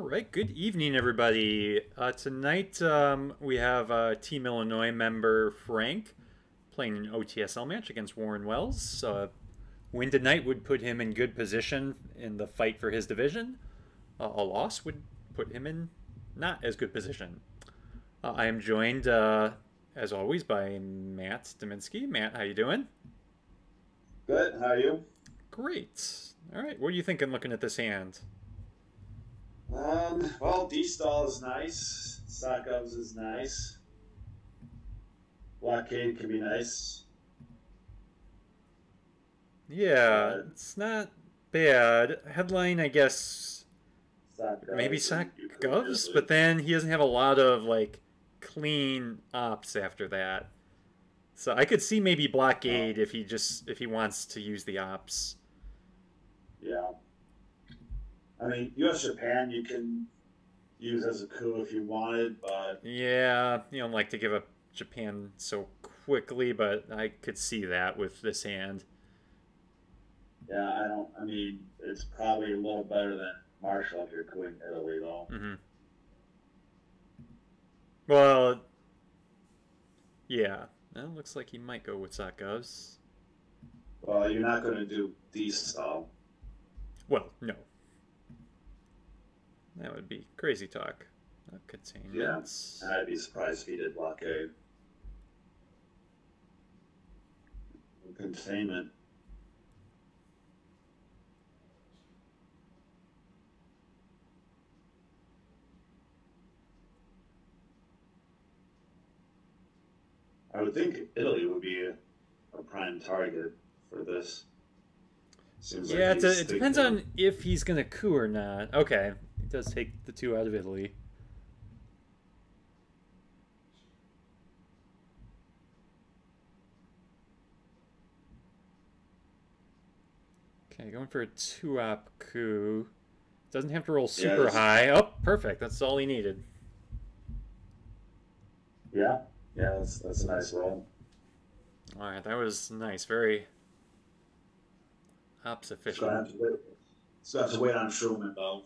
right, good evening, everybody. Uh, tonight um, we have uh, Team Illinois member Frank playing an OTSL match against Warren Wells. Uh, win tonight would put him in good position in the fight for his division. Uh, a loss would put him in not as good position. Uh, I am joined, uh, as always, by Matt Dominski. Matt, how you doing? Good. How are you? Great. All right, what are you thinking looking at this hand? Um, well, D-Stall is nice. Stockhouse is nice. Blockade can be nice. Yeah, it's not bad. Headline, I guess, Sock maybe Sock Govs, but then he doesn't have a lot of like clean ops after that. So I could see maybe blockade if he just if he wants to use the ops. Yeah. I mean, U.S. Japan you can use as a coup if you wanted, but Yeah, you don't like to give up Japan so quickly, but I could see that with this hand. yeah, I don't. I mean, it's probably a little better than Marshall if you're couping Italy, though. hmm Well, yeah, well, looks like he might go with Sakovs. Well, you're not going to do D-Stall. Well, no. That would be crazy talk. Not containments. And I'd be surprised if he did blockade. Containment. I would think Italy would be a, a prime target for this. Seems Yeah, a, it depends on if he's going to coup or not. Okay, he does take the two out of Italy. Okay, going for a two-op coup. Doesn't have to roll super this- high. Oh, perfect. That's all he needed. Yeah, yeah, that's, that's a nice roll. All right, that was nice. Very ops efficient. gonna have to wait. Still have to wait on Truman though.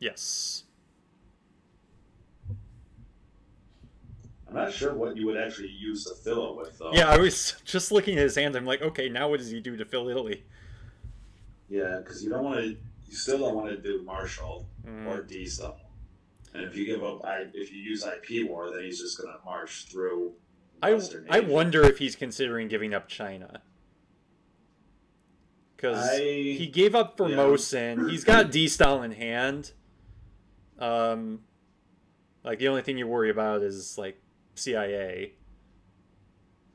Yes. I'm not sure what you would actually use to fill it with though. Yeah, I was just looking at his hand. I'm like, okay, now what does he do to fill Italy? Yeah, because you don't want to. You still don't want to do Marshall Mm. or D stuff. And if you give up, I if you use IP war, then he's just gonna march through. I, Western I Asia. wonder if he's considering giving up China. Because he gave up yeah. Formosan. He's got D style in hand. Um, like, the only thing you worry about is, like, CIA.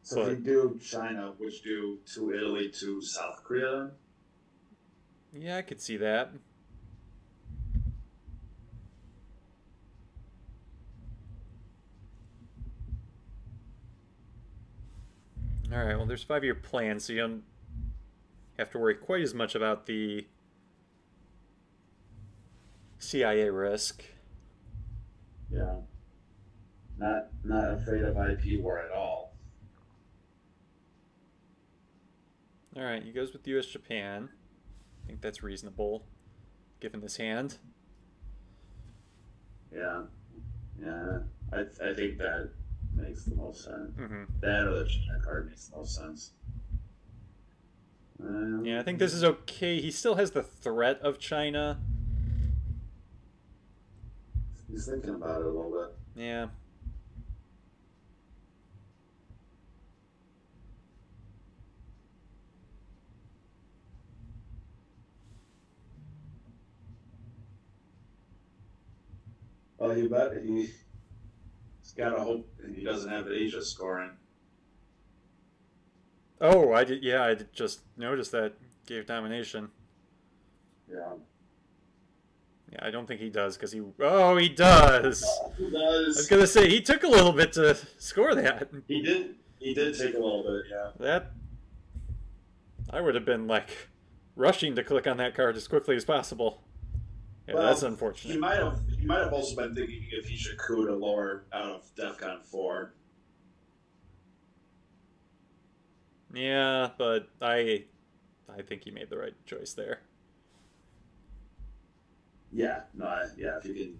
So if but- you do China, which do to Italy to South Korea, Yeah, I could see that. All right, well, there's five year plan, so you don't have to worry quite as much about the CIA risk. yeah, not not afraid of IP war at all. All right, he goes with US Japan. I think that's reasonable given this hand. Yeah, yeah, I I think that makes the most sense. hmm That or the China card makes the most sense. Um, Yeah, I think this is okay. He still has the threat of China. He's thinking about it a little bit. Yeah. Well, you bet he, he's got to hope he doesn't have Asia scoring. Oh, I did. Yeah, I did just noticed that gave domination. Yeah. I don't think he does because he. Oh, he does. He I was gonna say he took a little bit to score that. He did. He did take a little bit. Yeah. That I would have been like rushing to click on that card as quickly as possible. Yeah, Well, that's He might have. He might have also been thinking if he should coup to lower out of DefCon four. Yeah, but I, I think he made the right choice there. Yeah, no, I, yeah, if you can.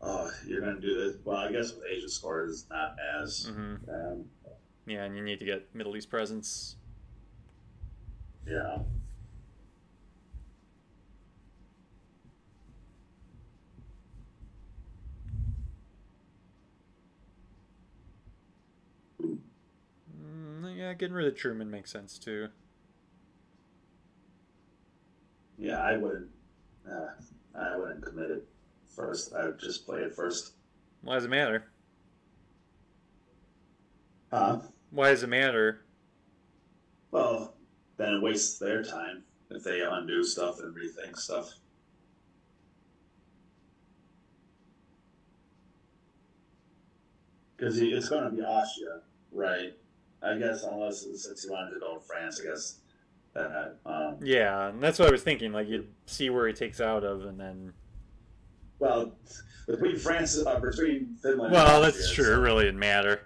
Oh, you're gonna do this. Well, I guess with Asia score is not as. hmm Um, Yeah, and you need to get Middle East presence. yeah. Mm, yeah, getting rid of Truman makes sense too. Yeah, I wouldn't. Uh, I wouldn't commit it first. I would just play it first. Why does it matter? Huh? Why does it matter? Well, then it wastes their time if they undo stuff and rethink stuff. Because it's going to be Austria, right? I guess unless since he wanted to go to France, I guess that um, Yeah, and that's what I was thinking. Like you'd see where he takes out of, and then. well between France uh, between Finland. Well, that's Austria, true. It so- really didn't matter.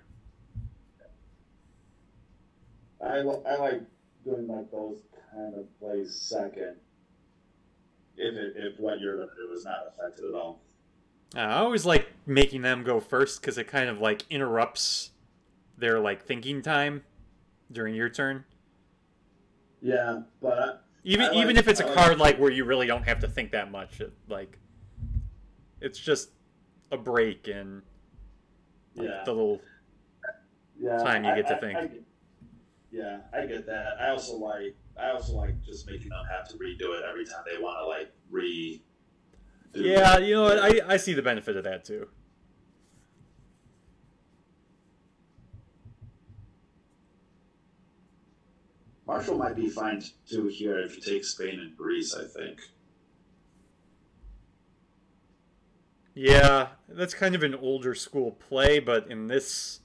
I, li- I like doing like those kind of plays second. If it, if what you're gonna do is not affected at all. I always like making them go first because it kind of like interrupts their like thinking time during your turn. Yeah, but I, Even I like- even if it's a I like- card like where you really don't have to think that much, it, like it's just a break and like, yeah, the little yeah, time you get to think. Yeah, I get that. I also like I also like just making them have to redo it every time they want to like re. yeah. You know what? I I see the benefit of that too. Marshall might be fine too here if you take Spain and Greece. I think. Yeah, that's kind of an older school play, but in this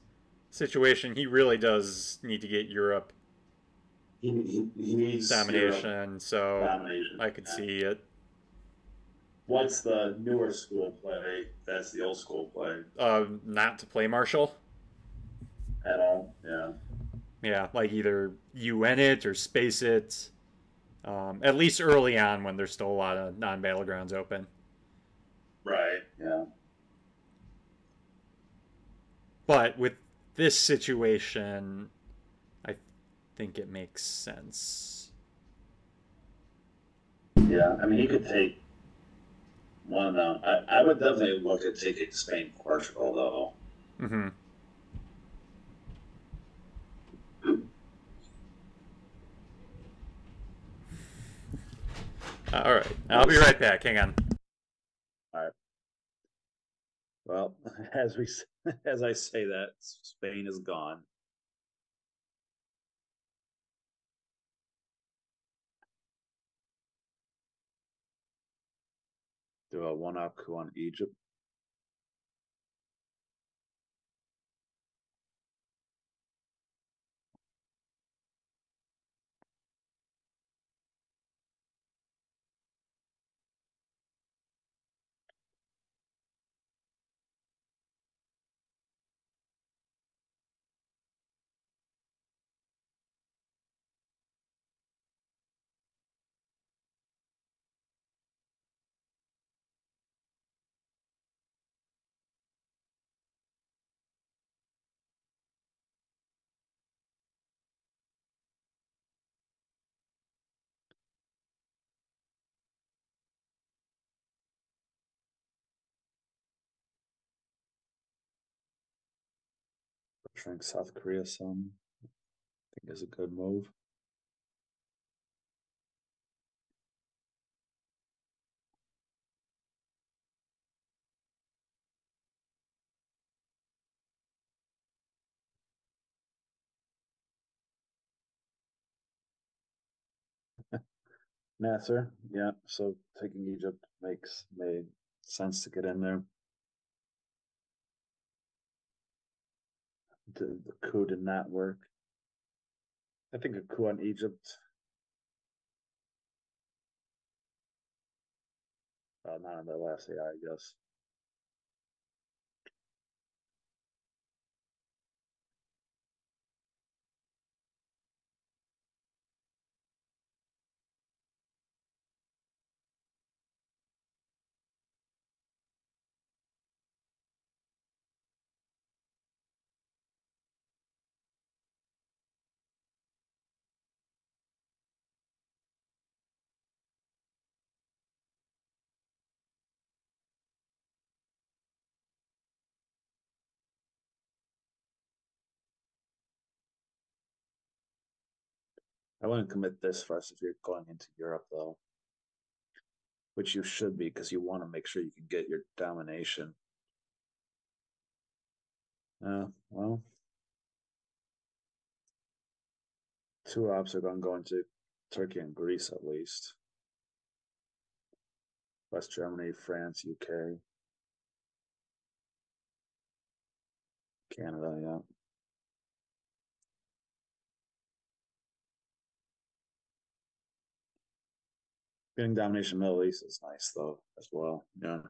situation, he really does need to get Europe He, he, he needs Europe domination. So domination. I could Yeah. see it. What's the newer school play? That's the old school play Uh, not to play Marshall. at all. Yeah. Yeah, like either UN it or space it. Um, at least early on when there's still a lot of non battlegrounds open. Right. Yeah. But with this situation, I think it makes sense. Yeah. I mean, he could take one of them. I, I would definitely look at taking Spain, Portugal, though. hmm Uh, all right, I'll be right back. Hang on. All right. Well, as we as I say that, Spain is gone. Do a one-up coup on Egypt. Pressuring South Korea some. I think is a good move. Nasser, yeah. So taking Egypt makes made sense to get in there. The, the coup did not work. I think a coup on Egypt. Uh, not on the last AI, I guess. I wouldn't commit this first if you're going into Europe, though. Which you should be, because you want to make sure you can get your domination. Uh, well, two ops are going to go into Turkey and Greece at least. West Germany, France, UK, Canada, yeah. Getting domination Middle East is nice though as well. Yeah.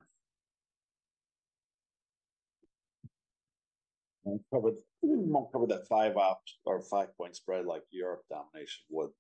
Won't cover won't cover that five op or five point spread like Europe domination would.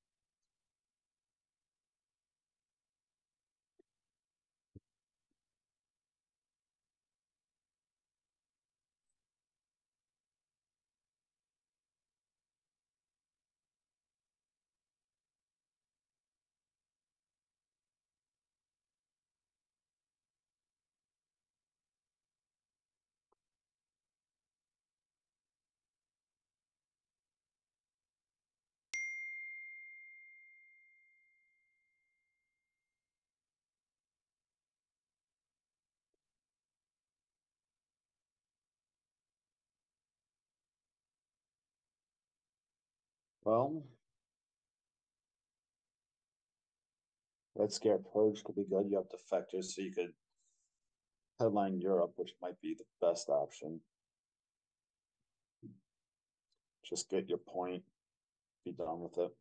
Well, Red Scare Purge could be good. You have defectors, so you could headline Europe, which might be the best option. Just get your point, be done with it.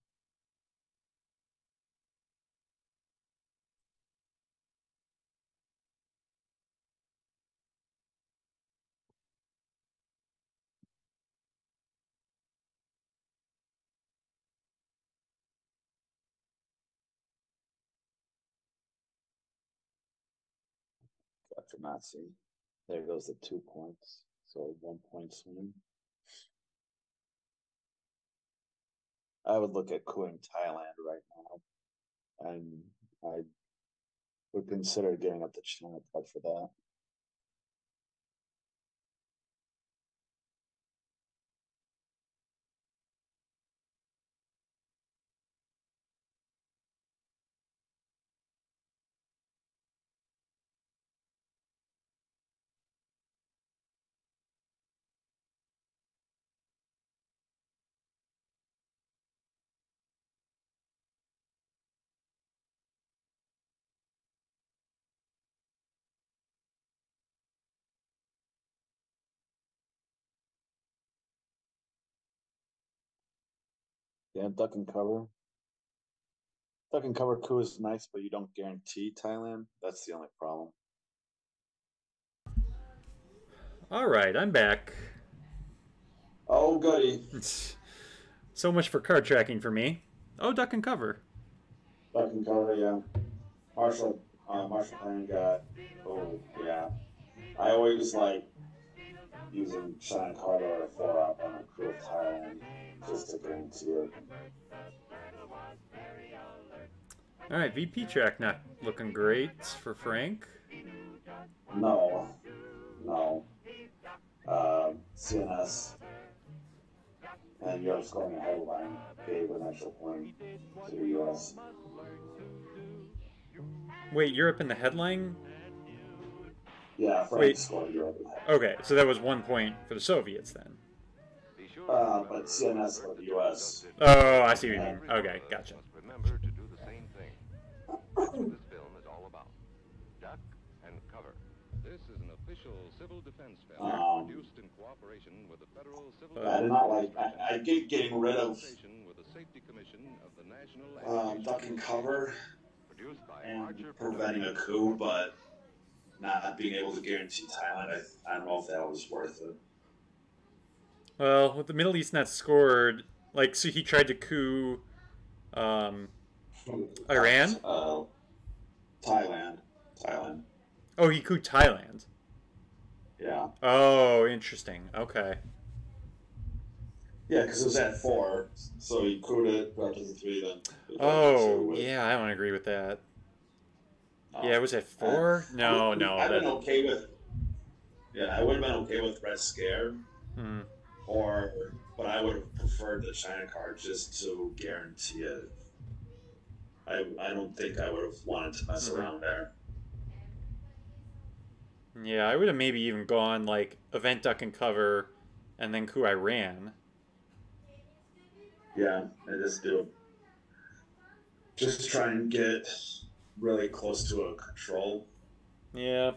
After Nazi, there goes the two points. So one point swing. I would look at quitting Thailand right now. And I would consider getting up the China cut for that. Yeah, duck and cover. Duck and cover coup is nice, but you don't guarantee Thailand. That's the only problem. All right, I'm back. Oh, goody. so much for card tracking for me. Oh, duck and cover. Duck and cover, yeah. Marshall, uh, Marshall Plan got. Oh, yeah. I always like using China card or a up on a crew of Thailand just to guarantee it. All right, VP track not looking great for Frank. No, no. Uh, CNS and Europe's going a headline gave an extra point to the US. Wait, Europe in the headline? Yeah, France Wait. scored Europe. Okay, so that was one point for the Soviets then. Uh, but CNS for the US. Oh, I see what you mean. Okay, gotcha. Remember to do the same thing. This film is all about. Duck and cover. This is an official civil defense film Um, produced in cooperation with the Federal Civil I did not like. I, I get getting rid of with the Safety Commission of the National um, duck and cover produced by and Archer preventing a coup, but not being able to guarantee Thailand. I, I don't know if that was worth it. Well, with the Middle East not scored, like, so he tried to coup um, Iran? Uh, Thailand. Thailand. Oh, he couped Thailand. Yeah. Oh, interesting. Okay. Yeah, because it was at four, so he could it, brought it to the three, then. Oh, yeah, I don't agree with that. Yeah, was it four? No, no. I've been okay with. Yeah, I would have been okay with Red Scare hmm. or but I would have preferred the China card just to guarantee it. I I don't think I would have wanted to mess Mhm. around there. Yeah, I would have maybe even gone like event duck and cover, and then coup Iran. Yeah, I just do. Just try and get really close to a control. Yeah.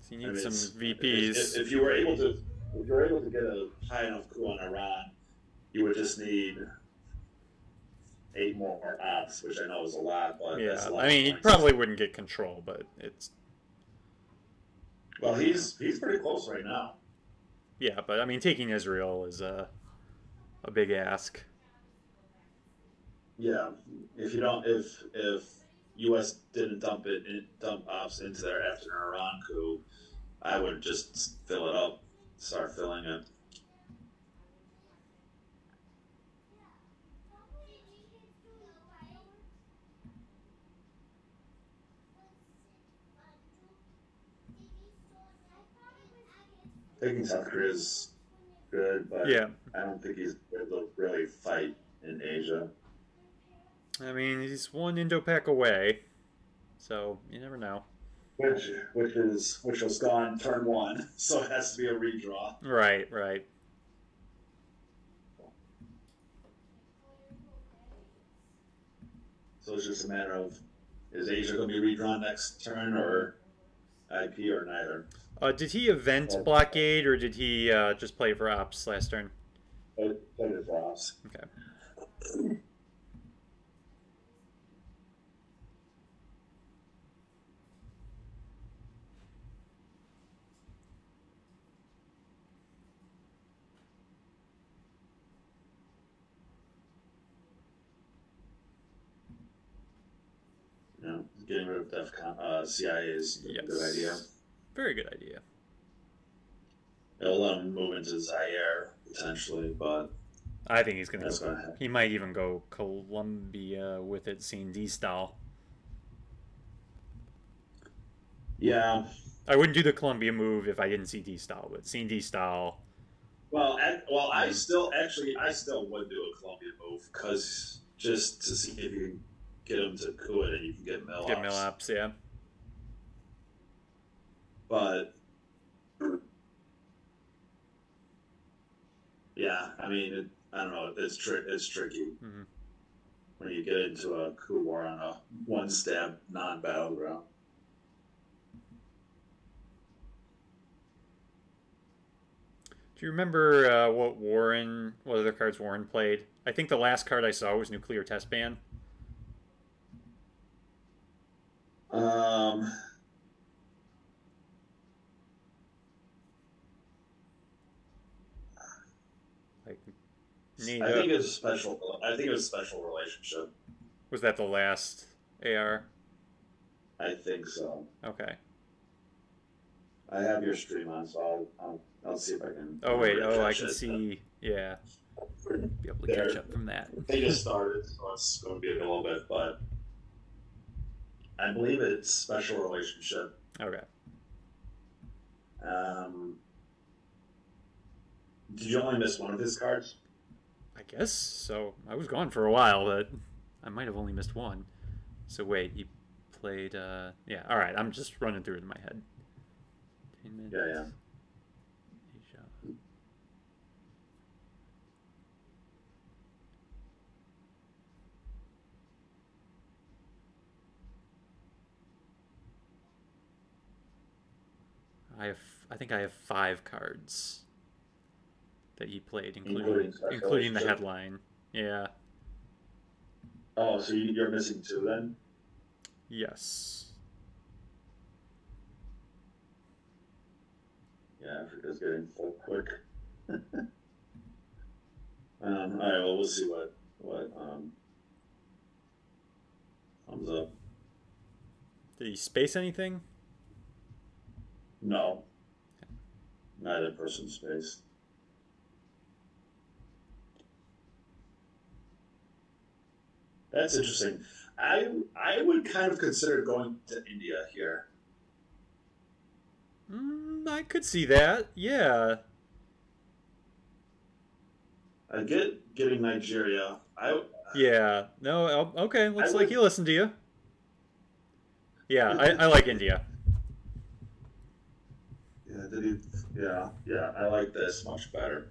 So you I need mean, some VPs. If, if you were able to, if you were able to get a high enough coup on Iran, you would just need eight more ops, which I know is a lot, but that's yeah, a lot I mean, he probably wouldn't get control, but it's Well, he's he's pretty close right now. yeah. But I mean, taking Israel is a a big ask. Yeah, if you don't, if if U.S. didn't dump it, in, dump ops into there after an Iran coup, I would just fill it up, start filling it. Taking South Korea is good, but Yeah, I don't think he's able to really fight in Asia. I mean, he's one Indo-Pac away, so you never know. Which which is which was gone turn one, so it has to be a redraw. Right, right. So it's just a matter of is Asia going to be redrawn next turn or IP or neither? Uh, did he event Yeah. blockade or did he uh, just play for ops last turn? But it drops. Okay. You know, getting rid of DEFCON, uh, CIA is a Yes. good idea. Very good idea. It'll let him move into Zaire potentially, but I think he's gonna. that's Go, going to he might even go Colombia with it, seeing D style. Yeah. I wouldn't do the Colombia move if I didn't see D style, but seeing D style, Well, I, well, I still actually I still would do a Colombia move because just to see if you can get him to coup it and you can get Mill get mill ops, yeah. But yeah, I mean, it, I don't know. It's tri- it's tricky Mhm. when you get into a coup war on a one stab non battleground. Do you remember uh, what Warren, what other cards Warren played? I think the last card I saw was Nuclear Test Ban. Um, Like, I think it's special. I think it was a special relationship. was that the last AR? I think so. Okay. I have your stream on, so I'll I'll, I'll see if I can. Oh wait, oh I can it. see. Yeah, be able to catch up from that. They just started, so it's going to be a little bit, but I believe it's special relationship. Okay. Um, did you only miss one of his cards? I guess so. I was gone for a while, but I might have only missed one. So wait, he played. uh Yeah. All right. I'm just running through it in my head. Yeah, yeah. Asia. I have. I think I have five cards that he played, including Including including the headline. Yeah. Oh, so you- you're missing two then? Yes. Yeah, Africa's getting full quick. um, all right, well, we'll see what what um comes up. Did he space anything? No, neither person space. That's interesting. I I would kind of consider going to India here. Mm, I could see that. Yeah. I get getting Nigeria. I Yeah. No. Okay. Looks I like would- he listened to you. Yeah, I, I like India. Yeah, did he? Yeah, yeah. I like this much better.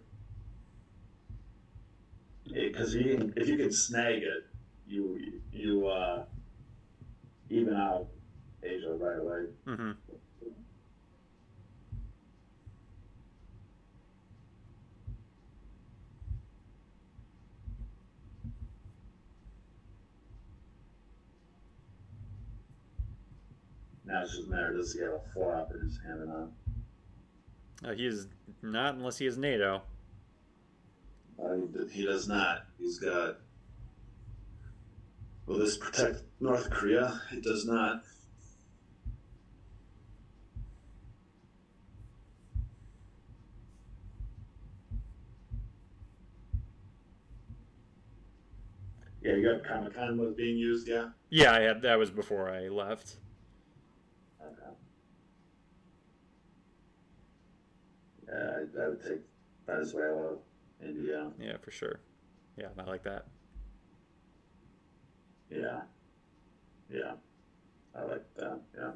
Because you if you can snag it, you you uh, even out Asia right away. Mm-hmm. Now it's just a matter does he have a four up in his hand or not? Uh, he is not unless he is NATO. Uh, he, he does not. He's got. Will this protect North Korea? It does not. Yeah, you got Comecon was being used, yeah? Yeah, I had that was before I left. Okay. Yeah, I, I would take Venezuela, India. Yeah, for sure. Yeah, I like that. Yeah. Yeah. I like that, yeah.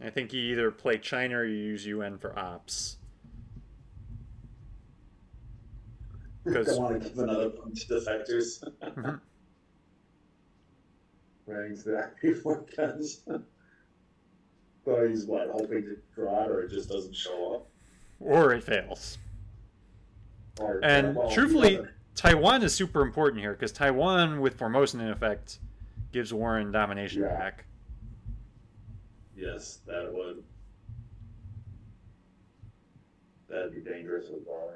I think you either play China or you use UN for ops. Because Don't want to give another punch to defectors. Mhm. right, exactly. Guns? So he's what, hoping to draw it or it just doesn't show up? or it fails. Or, And well, truthfully, Taiwan is super important here because Taiwan, with Formosan in effect, gives Warren domination Yeah. back. yes, that would. That'd be dangerous as well,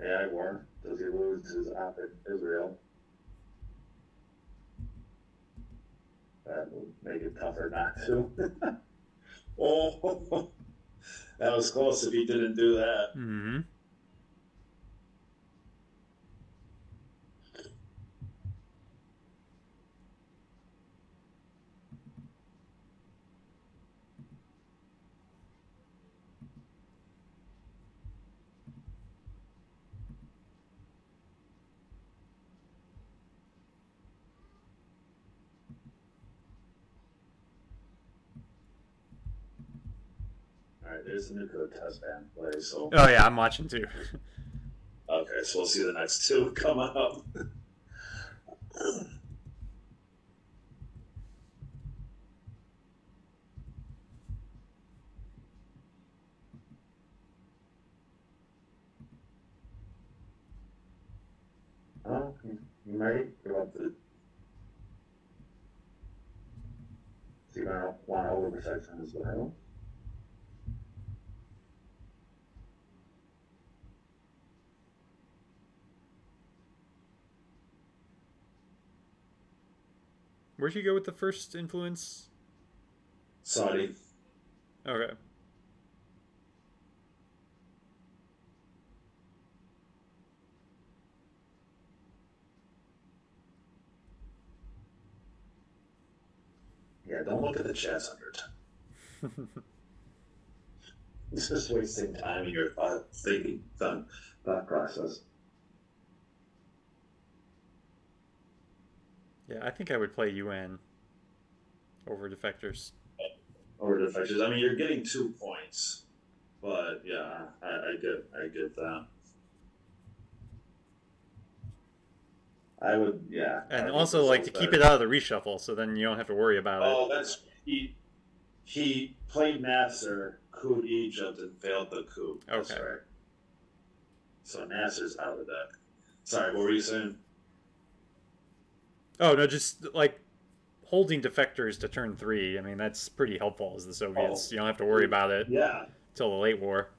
yeah. AI war. Does he lose his op in Israel? That would make it tougher not to. oh, that was close if he didn't do that. hmm right, there's the nuclear test ban play. So Oh yeah, I'm watching too. okay, so we'll see the next two come up. Oh, you might give up the. So you don't want to overprotection as well. Where'd you go with the first influence? Saudi. Okay. Yeah, don't look at the chats under this is wasting time in your thought thinking thought, thought process. Yeah, I think I would play UN over defectors. Over defectors. I mean, you're getting two points, but yeah, I, I get, I get that. I would, yeah. And also like to keep it out of the reshuffle, so then you don't have to worry about it. Oh, that's he. He played Nasser, couped Egypt, and failed the coup. That's Okay. right. So Nasser's out of that. Sorry, what were you saying? Oh no, just like holding defectors to turn three. I mean, that's pretty helpful as the Soviets. Oh. You don't have to worry about it Yeah, till the late war.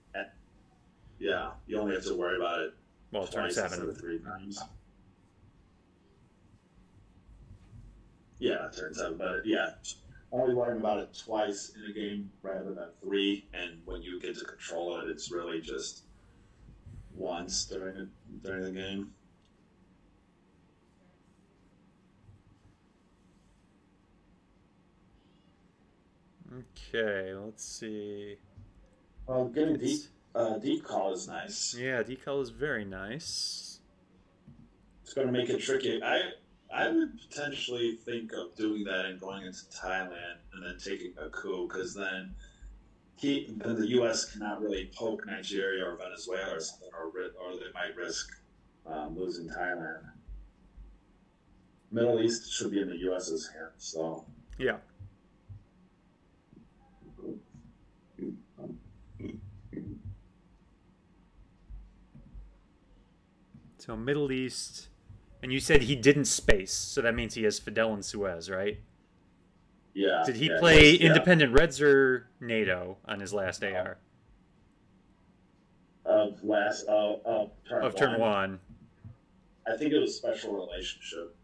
yeah. You only have to worry about it Well, turn seven. of three times. Yeah, turn seven, but yeah, only worrying about it twice in a game rather than three. And when you get to control it, it's really just once during the, during the game. Okay, let's see. Well, getting deep, uh, Decol is nice. Yeah, Decol is very nice. It's going to make it tricky. I I would potentially think of doing that and going into Thailand and then taking a coup because then he then the U.S. cannot really poke Nigeria or Venezuela or something, or or they might risk um, losing Thailand. Middle East should be in the U.S.'s hands, so Yeah. So Middle East, and you said he didn't space, so that means he has Fidel and Suez, right? yeah. Did he yeah, play yes, yeah. Independent Reds or NATO on his last AR of last uh, of turn of turn one? one? I think it was special relationship.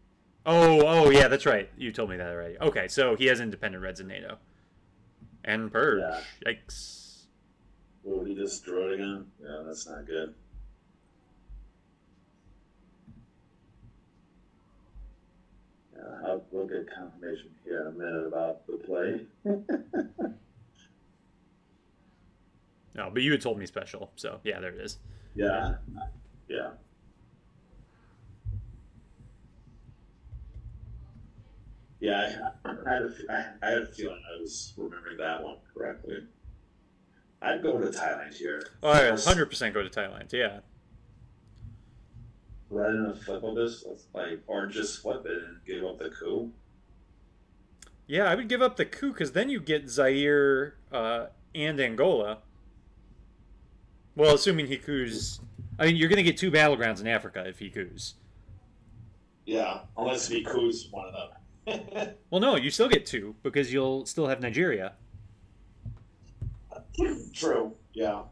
Oh, oh yeah, that's right. You told me that already. Okay, so he has Independent Reds and NATO, and Purge. Yeah. Yikes. Oh, he just it again. Yeah, that's not good. Yeah, I'll, we'll get confirmation here in a minute about the play. No, oh, but you had told me special, so yeah, there it is. Yeah, yeah. Yeah, I, I, had a, I, I had a feeling I was remembering that one correctly. I'd go to Thailand here. Oh, I 100% go to Thailand. Yeah. Right in a flip of this, let's, like, or just flip it and give up the coup. Yeah, I would give up the coup because then you get Zaire uh, and Angola. Well, assuming he coups. I mean, you're going to get two battlegrounds in Africa if he coups. Yeah, unless he coups one of them. Well, no, you still get two because you'll still have Nigeria. True. Yeah.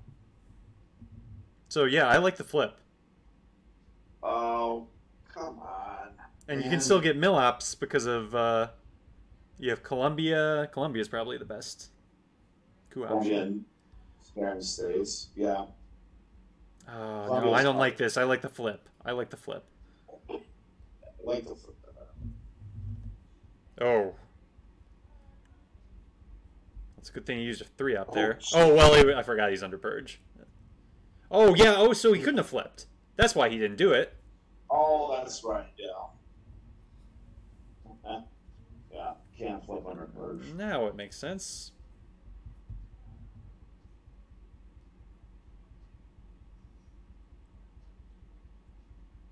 So yeah, I like the flip, Oh, come on. and you can still get Milops because of uh, you have Columbia. Colombia is probably the best coup option. States. Yeah. Oh no, I don't fine. like this. I like the flip. I like the flip. I like the. Oh. That's a good thing he used a three up Oh, there. shit. Oh, well, I I forgot he's under purge. Oh, yeah. Oh, so he couldn't have flipped. That's why he didn't do it. Oh, that's right. Yeah. Uh, yeah. Can't flip under purge. Now it makes sense.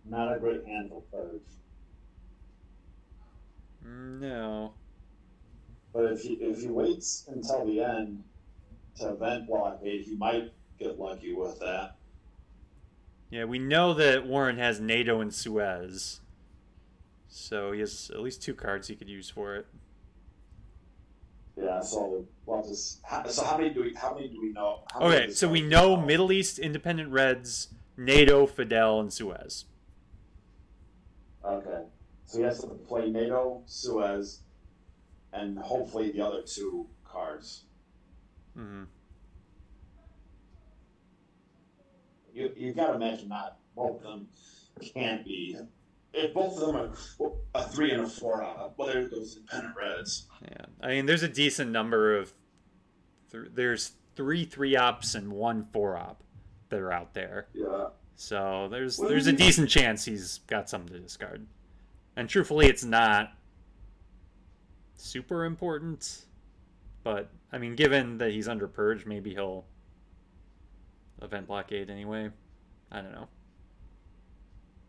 Not a great hand for purge. No. But if he if he waits until the end to event blockade, he might get lucky with that. Yeah, we know that Warren has NATO and Suez. So he has at least two cards he could use for it. Yeah. So just how, so how many do we how many do we know? Okay, so we know we Middle East Independent Reds, NATO, Fidel, and Suez. Okay. So he has to play NATO, Suez, and hopefully the other two cards. hmm You you got to imagine not both of them can't be. If both of them are a three and a four, uh, whether it goes independent reds. Yeah, I mean, there's a decent number of. Th- there's three three ops and one four op that are out there. Yeah. So there's Well, there's a decent chance he's got something to discard. And truthfully, it's not super important. But I mean, given that he's under purge, maybe he'll event blockade anyway. I don't know.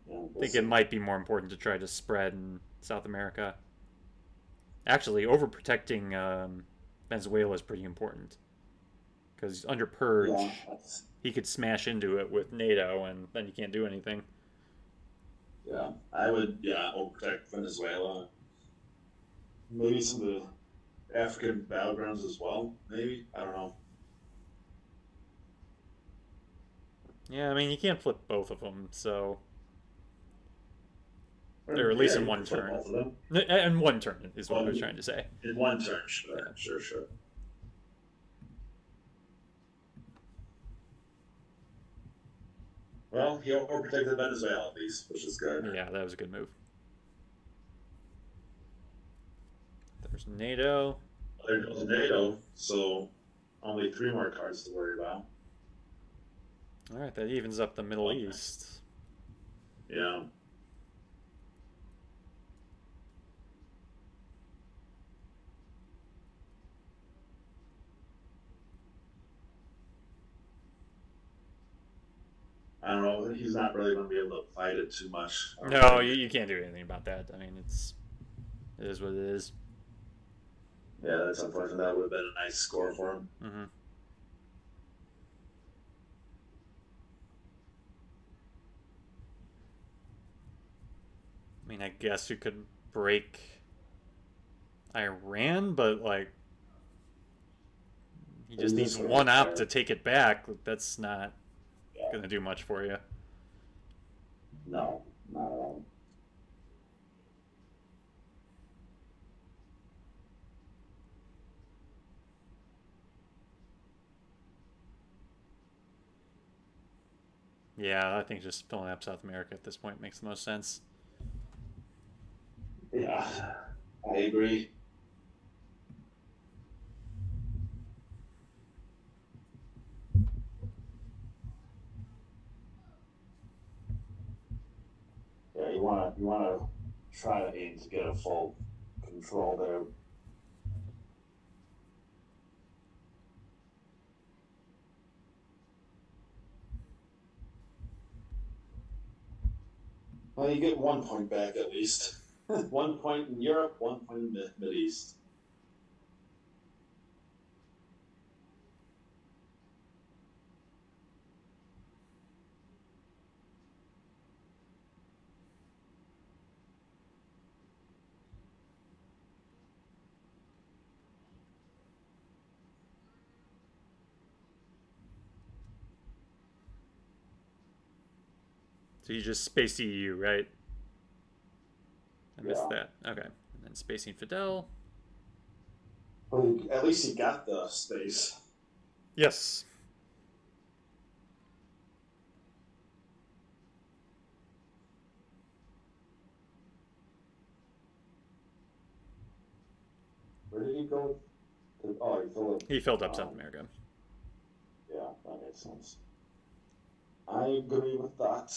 yeah I think it might be more important to try to spread in South America. Actually, overprotecting um, Venezuela is pretty important because under purge, Yeah, he could smash into it with NATO, and then you can't do anything. yeah. I would. Yeah, overprotect Venezuela. Maybe some of the African battlegrounds as well. Maybe I don't know. Yeah, I mean you can't flip both of them, so Or at least Yeah, in one turn. and one turn is what I was trying to say. In one turn, sure, sure, sure. Well, he overprotected Venezuela at least, which is good. Yeah, that was a good move. There's NATO. There goes NATO. So, only three more cards to worry about. All right, that evens up the Middle East. Yeah. I don't know. He's not really going to be able to fight it too much. No, you, you can't do anything about that. I mean, it's it is what it is. Yeah, that's unfortunate. That would have been a nice score for him. hmm mean, I guess you could break Iran, but like he just needs one op to take it back. That's not Yeah. gonna do much for you. No, not at all. Yeah, I think just filling up South America at this point makes the most sense. Yeah, I agree. Yeah, you want to you want to try to aim to get a full control there. Well, you get one point back at least. one point in Europe, one point in the Middle East. So you just space EU, right? I missed Yeah. that. Okay. And then spacing Fidel. Well, at least he got the space. Yes. Where did he go? Oh, he filled it. He filled up um, South America. Yeah, that makes sense. I agree with that.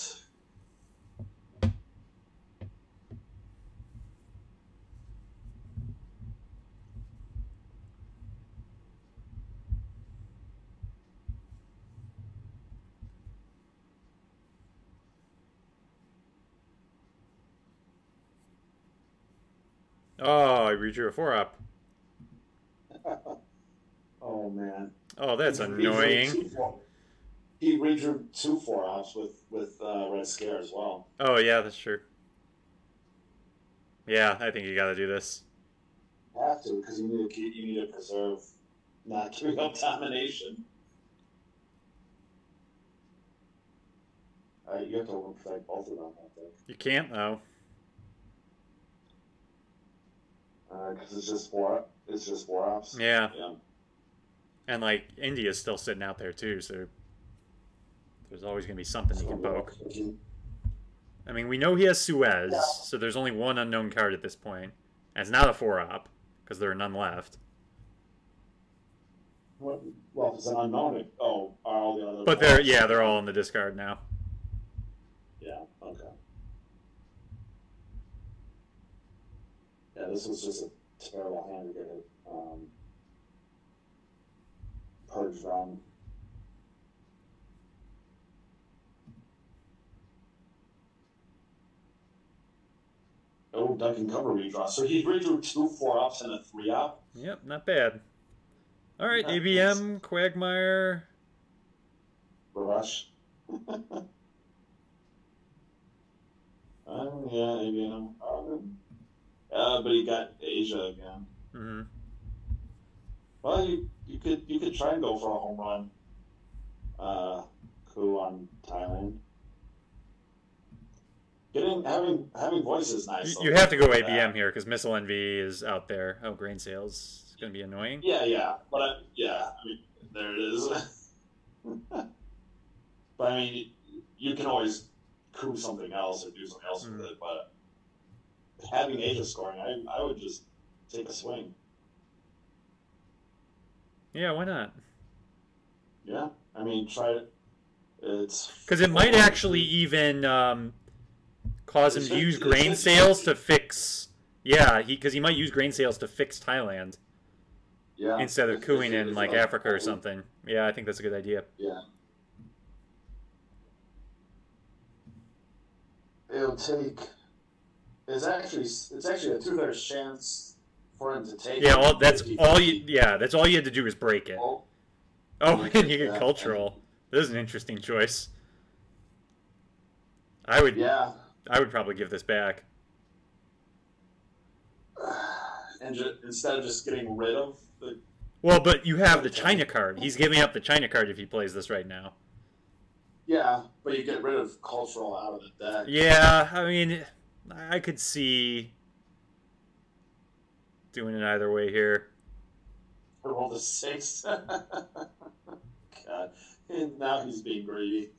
Oh, I redrew a four up. oh man, Oh, that's He annoying. two four- He redrew two four ops with with uh, Red Scare as well. Oh, yeah, that's true. Yeah, I think you gotta do this. Have to because you need to you need to preserve not giving up domination. Uh, you have to protect both of them, I think, You can't, though. Because Uh, it's just four. It's just four ops. Yeah. Yeah. And, like, India's still sitting out there, too, so there's always gonna be something you can poke. I mean, we know he has Suez, Yeah. so there's only one unknown card at this point. And it's not a four op, because there are none left. What, well, if it's an unknown, oh, are all the other. But they're, yeah, they're all in the discard now. Yeah. Okay. Yeah, this was just a terrible hand to get it um, purged from. Oh, Duck and Cover redraw. So he redrew two four ups and a three up. Yep, not bad. All right, Nice. ABM, Quagmire. Rush. Oh yeah, maybe um, uh, but he got Asia again. hmm Well, you, you could you could try and go for a home run. Uh, coup on Thailand. Getting having having voice is nice. You, you have to go ABM here because Missile Envy is out there. Oh, grain sales is going to be annoying. Yeah, yeah, but I, yeah, I mean, there it is. but I mean, you can always coup something else or do something else with Mm. it. But having Asia scoring, I I would just take a swing. Yeah, why not? Yeah, I mean, try it. It's Because it might actually even um, cause him to use grain sales to fix. Yeah, he because he might use grain sales to fix Thailand yeah instead of couping in like Africa or something. Yeah, I think that's a good idea. Yeah. It'll take. It's actually it's actually a two thirds chance for him to take. Yeah, all, that's 50-50. all you. Yeah, that's all you had to do is break it. Oh, Oh, and you get cultural. This is an interesting choice. I would. yeah, I would probably give this back. and ju- instead of just getting rid of the Well, but you have the China card. He's giving up the China card if he plays this right now. yeah, but you get rid of cultural out of the deck. Yeah, I mean, I could see doing it either way here. Roll the six. God, and now he's being greedy.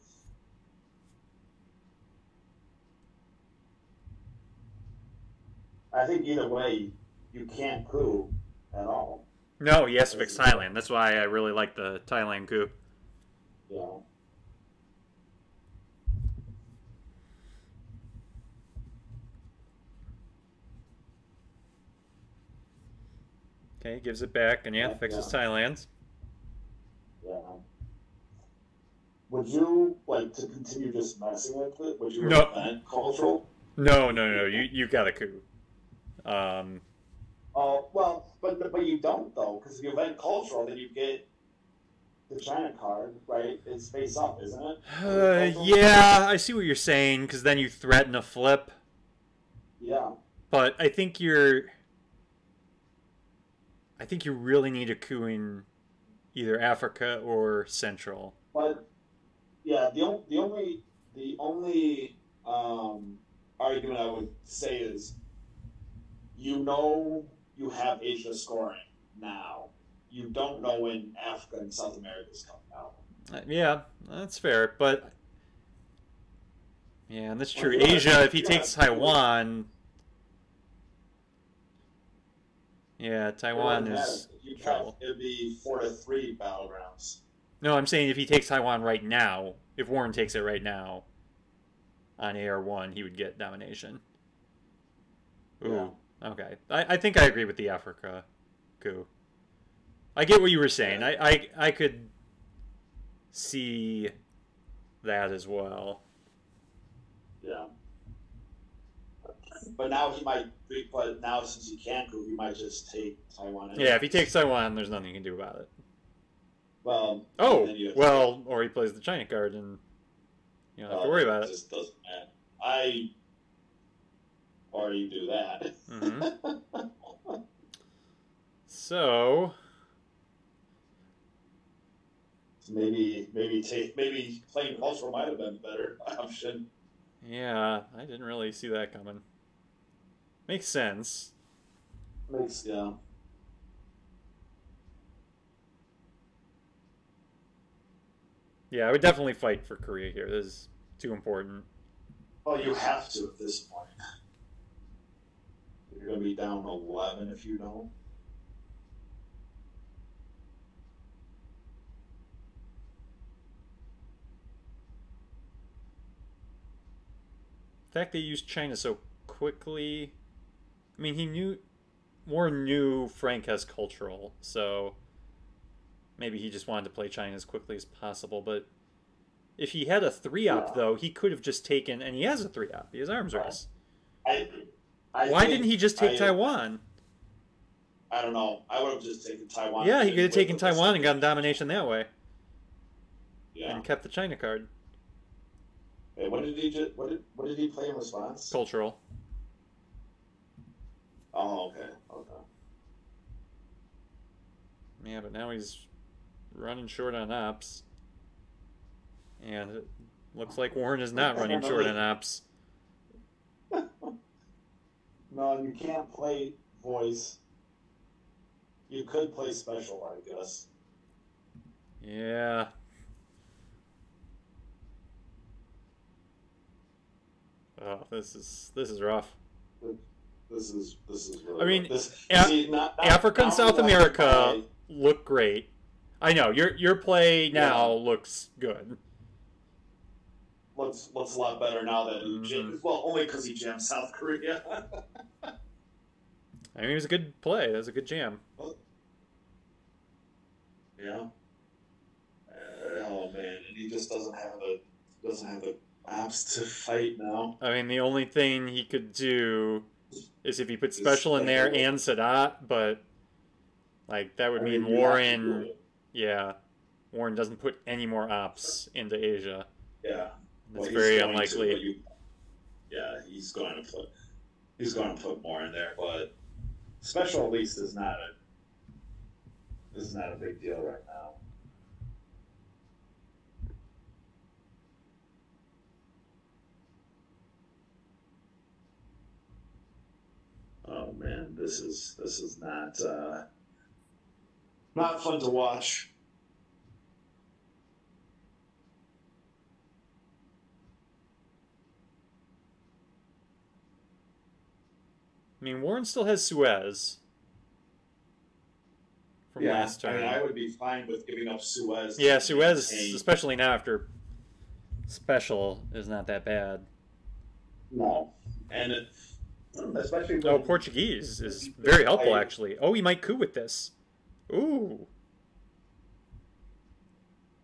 I think either way, you can't coup at all. No, he has to fix Thailand. That's why I really like the Thailand coup. Yeah. Okay, gives it back, and yeah, fixes yeah. Thailand. Yeah. Would you like to continue just messing with it? Would you No. cultural? No, no, no, you you got a coup. Um, Oh well, but but, but you don't though, because if you event cultural, then you get the China card, right? It's face up, isn't it? uh, yeah, I see what you're saying, because then you threaten a flip. Yeah. But I think you're. I think you really need a coup in either Africa or Central. But yeah, the only the only the only um, argument I would say is, you know, you have Asia scoring now. You don't know when Africa and South America is coming out. Uh, yeah, that's fair, but yeah, and that's true. Asia, if he takes Taiwan, yeah, Taiwan is. Have, trouble. it'd be four to three battlegrounds. No, I'm saying if he takes Taiwan right now, if Warren takes it right now on AR one, he would get domination. Ooh, okay. I, I think I agree with the Africa coup. I get what you were saying. I, I I could see that as well. Yeah. But now he might. But now since he can't go, he might just take Taiwan. Yeah, if he takes Taiwan, there's nothing you can do about it. Well. Oh, well, or he plays the China card and you don't have to Oh, worry about it. Just doesn't matter. I already do that. Mhm. So, So maybe, maybe take, maybe playing cultural might have been a better option. yeah, I didn't really see that coming. Makes sense. Makes yeah. Yeah, I would definitely fight for Korea here. This is too important. Well, you have to at this point. You're gonna be down eleven if you don't. The fact they used China so quickly. I mean, he knew. more knew Frank as cultural, so maybe he just wanted to play China as quickly as possible. But if he had a three op, Yeah. though, he could have just taken. And he has a three op. He has arms race. I. I Why didn't he just take I- Taiwan? I don't know. I would have just taken Taiwan. Yeah, he could have taken Taiwan and gotten domination that way, Yeah. and kept the China card. Wait, what did he just? What did what did he play in response? Cultural. Oh, okay, okay. Yeah, but now he's running short on ops. And it looks like Warren is not running short on ops. No, you can't play voice. You could play special, I guess. Yeah. Oh, this is this is rough. This is this is. Really I mean, this, A- see, not, not, Africa and South America look great. I know your your play now looks good. Looks looks a lot better now that jam- well only because he jammed South Korea. I mean, it was a good play. That was a good jam. yeah. Uh, oh man, and he just doesn't have the doesn't have the apps to fight now. I mean, the only thing he could do is if he put special in there and Sadat, but like that would I mean mean, you have to do Warren. Yeah, Warren doesn't put any more ops into Asia. Yeah. That's Well, very going to, unlikely. you- yeah, he's going to put he's going to put more in there, but special at least is not a this is not a big deal right now. Oh man, this is this is not uh, not fun to watch. I mean, Warren still has Suez from yeah, last I, mean, I would be fine with giving up Suez. Yeah, Suez, maintain- especially now after special, is not that bad. No, and it, especially when, Oh, Portuguese is very helpful, I- actually. Oh, he might coup with this. Ooh.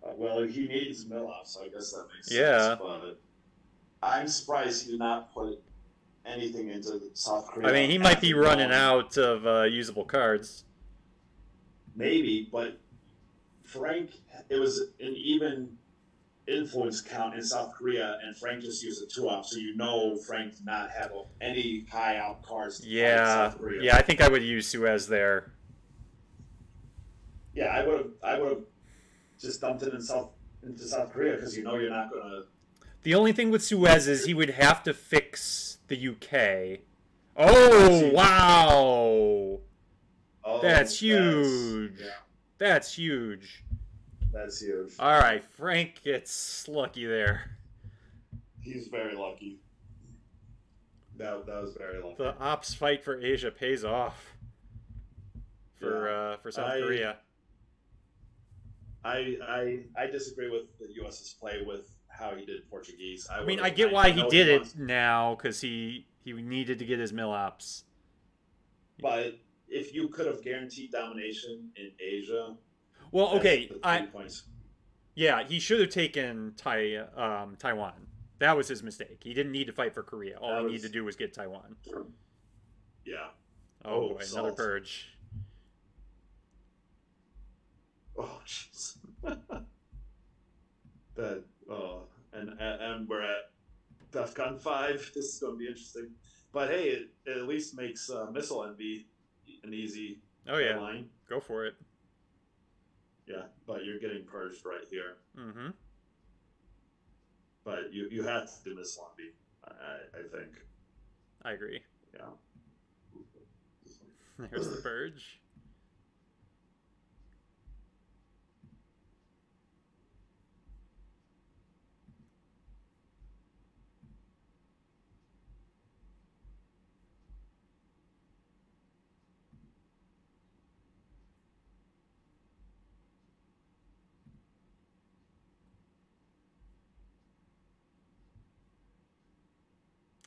uh, well, he needs mil ops, so I guess that makes Yeah. sense. But I'm surprised he did not put anything into South Korea. I mean, he might be running going. out of uh, usable cards. Maybe, but Frank, it was an even influence count in South Korea, and Frank just used a two up, so you know Frank did not have any high out cards. Yeah, South Korea. yeah, I think I would use Suez there. yeah. I would have, I would have just dumped it in South into South Korea because you know you're not gonna. The only thing with Suez is he would have to fix the UK. Oh, wow! Oh, That's huge. yeah, That's huge. That's huge. All right, Frank gets lucky there. He's very lucky. That, that was very lucky. The ops fight for Asia pays off for Yeah. uh, for South I- Korea. I, I I disagree with the U.S.'s play with how he did Portuguese. I, I mean, I get why he know did it wants- now because he he needed to get his mil ops. but if you could have guaranteed domination in Asia, Well, okay, I points. yeah, he should have taken Tai um, Taiwan. That was his mistake. He didn't need to fight for Korea. All That he was- needed to do was get Taiwan. Yeah. Oh, Oh, boy, another purge. Oh jeez. that oh, and, and and we're at DEFCON five. This is going to be interesting. But hey, it, it at least makes uh, missile envy an easy Oh yeah, line. go for it. Yeah, but you're getting purged right here. Mm-hmm. But you you have to do missile envy. I I, I think. I agree. Yeah. There's the purge.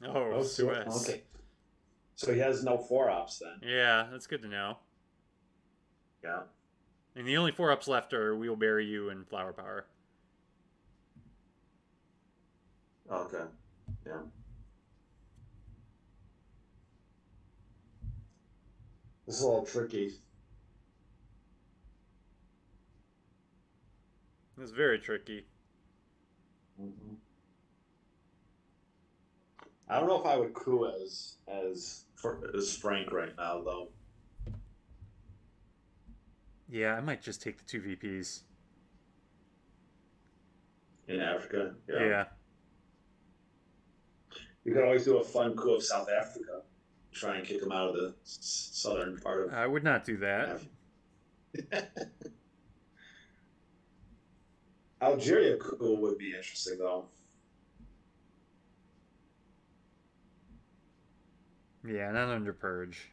Oh, Suez. Okay. So he has no four ops then. Yeah, that's good to know. Yeah. And the only four ups left are We'll Bury You and Flower Power. Okay. Yeah. This is a little tricky. It's very tricky. Mm-hmm. I don't know if I would coup as as as Frank right now though. Yeah, I might just take the two VPs. In Africa. Yeah. You could always do a fun coup of South Africa. Try and kick them out of the s- southern part of I would not do that. Algeria coup would be interesting though. Yeah, not under purge.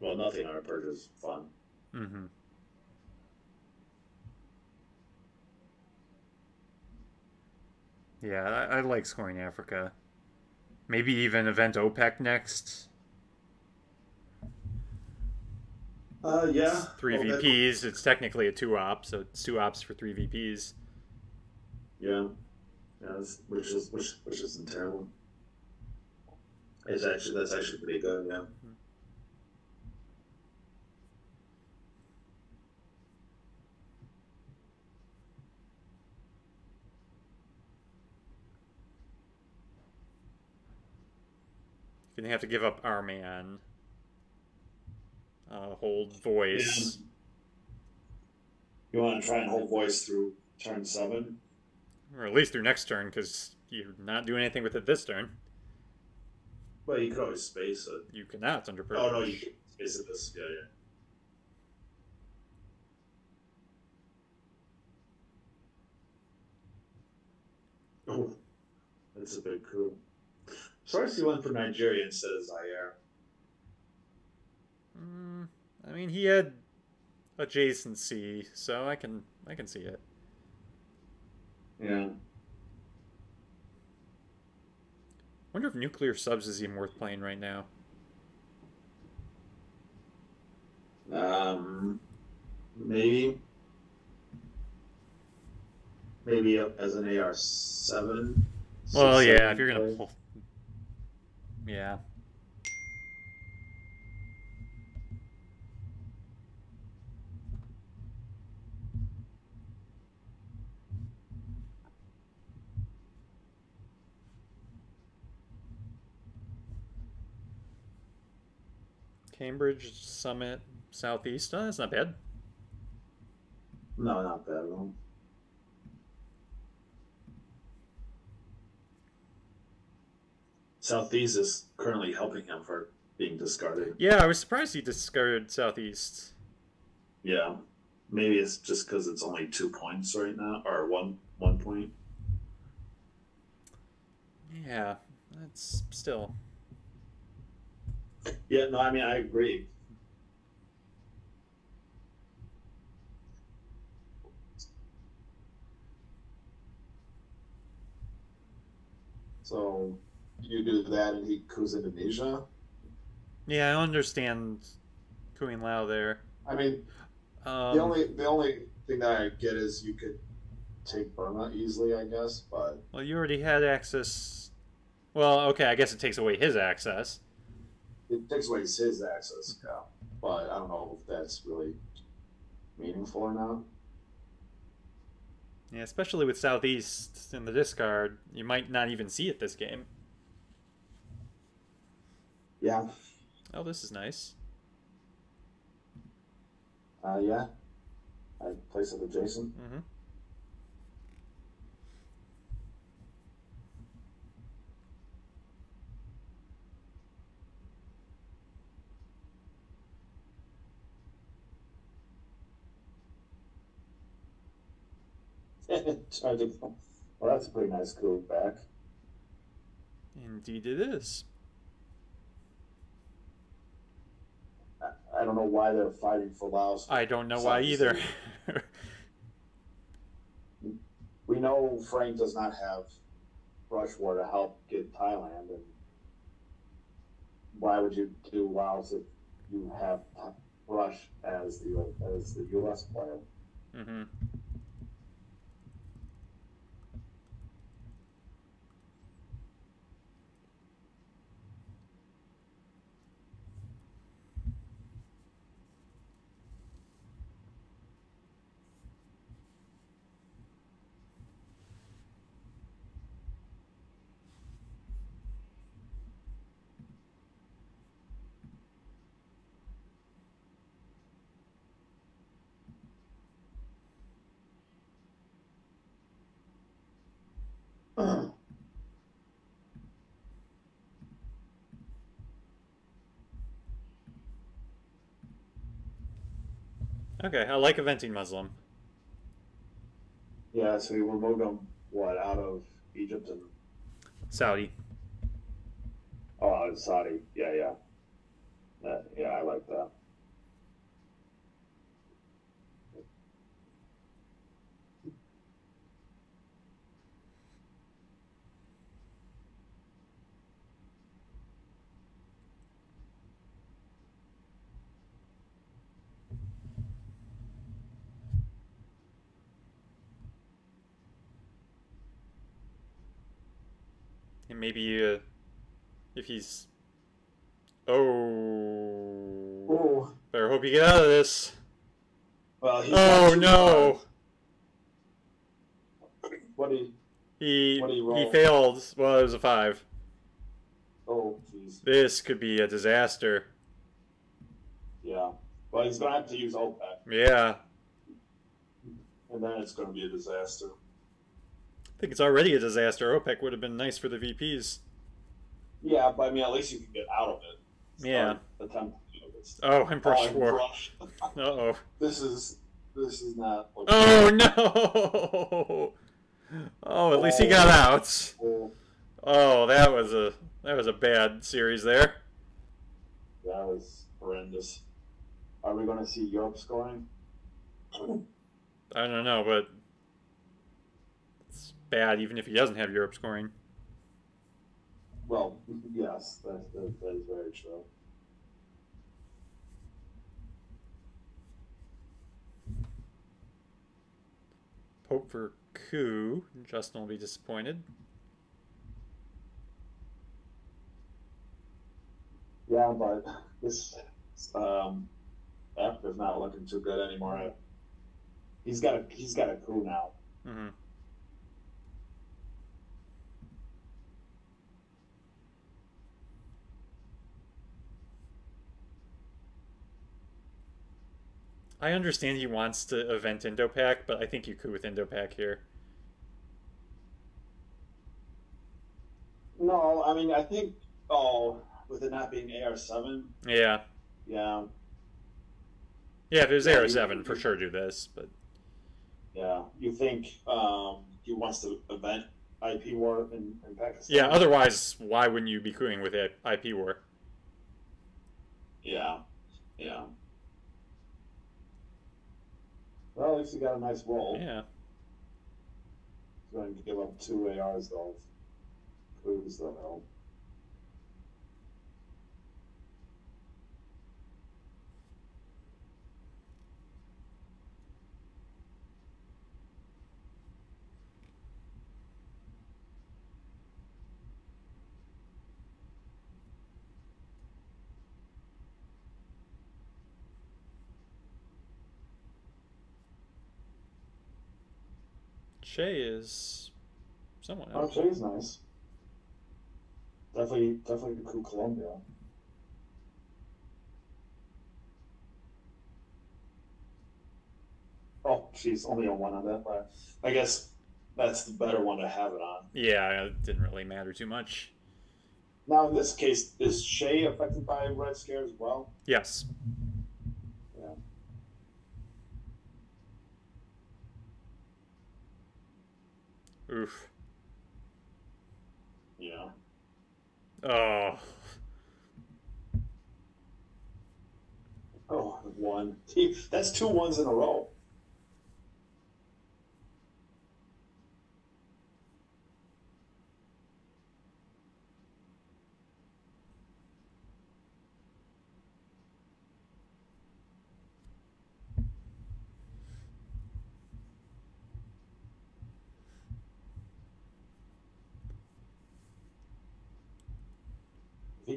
Well, nothing under purge is fun. Mm-hmm. Yeah, I, I like scoring Africa. Maybe even event OPEC next. Uh, yeah. Three Okay. VPs. It's technically a two op, so it's two ops for three VPs. Yeah. Yeah, that's, which is which which isn't terrible. It's actually that's actually pretty good. Yeah. You're gonna have to give up our man. Uh, hold voice. You want to try and hold voice through turn seven? Or at least through next turn, because you're not doing anything with it this turn. Well, you could always space it. You cannot under purge. Oh no, you can space it this. Yeah, yeah. Oh, that's a big coup. Sorry, he went for Nigeria instead of Zaire. Mm, I mean, he had adjacency, so I can I can see it. Yeah. Wonder if nuclear subs is even worth playing right now. Um, maybe. Maybe as an AR seven. Well, yeah, if you're gonna pull. Yeah. Cambridge Summit Southeast. Oh, that's not bad. No, not bad at all. Southeast is currently helping him for being discarded. Yeah, I was surprised he discarded Southeast. Yeah, maybe it's just because it's only two points right now, or one one point. Yeah, that's still. Yeah, no, I mean I agree. So you do that and he coups Indonesia. Yeah, I understand Couping Lao there. I mean, Um, the only the only thing that I get is you could take Burma easily, I guess, but Well, you already had access. Well, okay, I guess it takes away his access. It takes away his access. Yeah, but I don't know if that's really meaningful or not. Yeah, especially with Southeast in the discard, you might not even see it this game. Yeah, Oh, this is nice. uh, yeah. I place it adjacent. hmm Trying to- well, that's a pretty nice coup back. Indeed, it is. I, I don't know why they're fighting for Laos. I don't know why either. we know Frank does not have brush war to help get Thailand, and why would you do Laos if you have Rush as the as the U.S. player? hmm Okay, I like eventing Muslim. yeah, so we removed him what out of Egypt and Saudi. oh, Saudi. Yeah, yeah. That, yeah, I like that. Maybe uh, if he's. Oh. Oh, Better hope you get out of this. well, he's Oh no! What? He What do he failed. Well, it was a five. Oh, jeez. This could be a disaster. Yeah. Well, he's gonna have to use OPEC, Yeah, and then it's gonna be a disaster. I think it's already a disaster. OPEC would have been nice for the VPs. Yeah, but I mean, at least you can get out of it. Yeah. Attempt to get out of it. Oh, and brush Oh, and war. Uh oh. This is this is not. Oh no! Oh, at least he got out. Oh, Oh, that was a that was a bad series there. that was horrendous. Are we going to see Europe scoring? I don't know, but it's bad even if he doesn't have Europe scoring. Well, yes, that, that, that is very true. Hope for coup. Justin will be disappointed. Yeah, but this um, F is not looking too good anymore. He's got a he's got a coup now. hmm I understand he wants to event Indopac, but I think you could with Indopac here. No, I mean I think oh, with it not being AR seven, Yeah. yeah, Yeah, if it was Yeah, you- 7, for sure do this, but yeah. You think um, he wants to event IP war in, in Pakistan? yeah, otherwise, why wouldn't you be couping with IP War? Yeah, yeah. Well, at least he got a nice roll. Yeah. He's going to give up two ARs though. Clues though. Che is somewhat Oh. Che's nice. Definitely, definitely the coup Colombia. Oh, she's only a one on that, but I guess that's the better one to have it on. Yeah, it didn't really matter too much. Now, in this case, is Che affected by Red Scare as well? Yes. Yeah. Oof. Yeah. Oh. Oh, one. That's two ones in a row.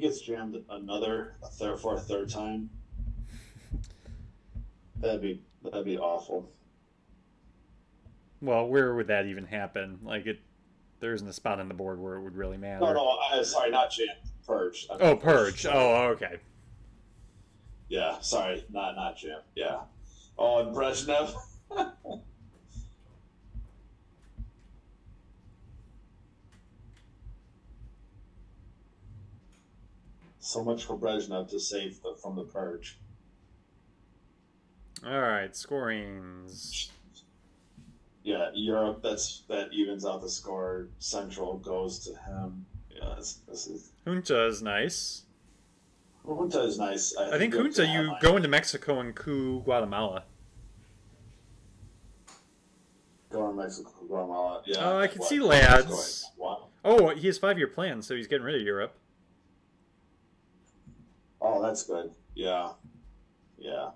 Gets jammed another a third for a third time, that'd be that'd be awful. Well, where would that even happen? Like, it. There isn't a spot on the board where it would really matter. No, no, I, sorry, not jam, purge. I- Oh, Purge. Oh, okay. yeah, sorry, not not jam. Yeah. Oh, and Brezhnev. so much for Brezhnev to save the, from the purge. All right, scorings. Yeah, Europe. That's that evens out the score. Central goes to him. Yeah, this, this is Junta is nice. Junta is nice. I think good Junta, you have go into Mexico and coup Guatemala. Go to Mexico, Guatemala. Yeah. Oh, I can What? see LADS. Oh, he has five year plans, so he's getting rid of Europe. Oh, that's good. Yeah. Yeah.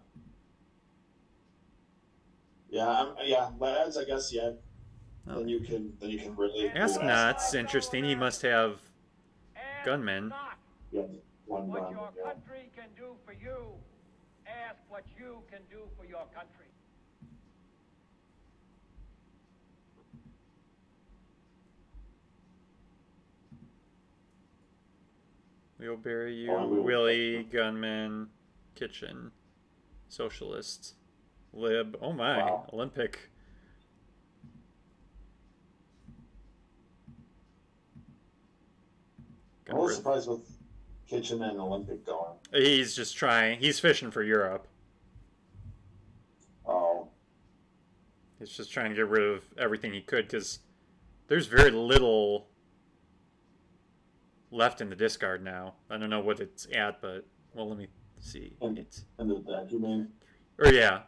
Yeah, I'm, yeah, LADS. I guess yeah. Oh. Then you can then you can really Ask ooh, Knots, interesting. He must have Ask gunmen. not Yeah, one what gun. your Yeah. country can do for you. Ask what you can do for your country. Wheelbarrow, you, Oh, I will. Willie, Gunman, Kitchen, Socialist, Lib. Oh my, Wow. Olympic. I was surprised with Kitchen and Olympic going. He's just trying. He's fishing for Europe. Oh, He's just trying to get rid of everything he could because there's very little left in the discard now. I don't know what it's at, but well, let me see. And- It's and the deck, you mean? or oh, yeah,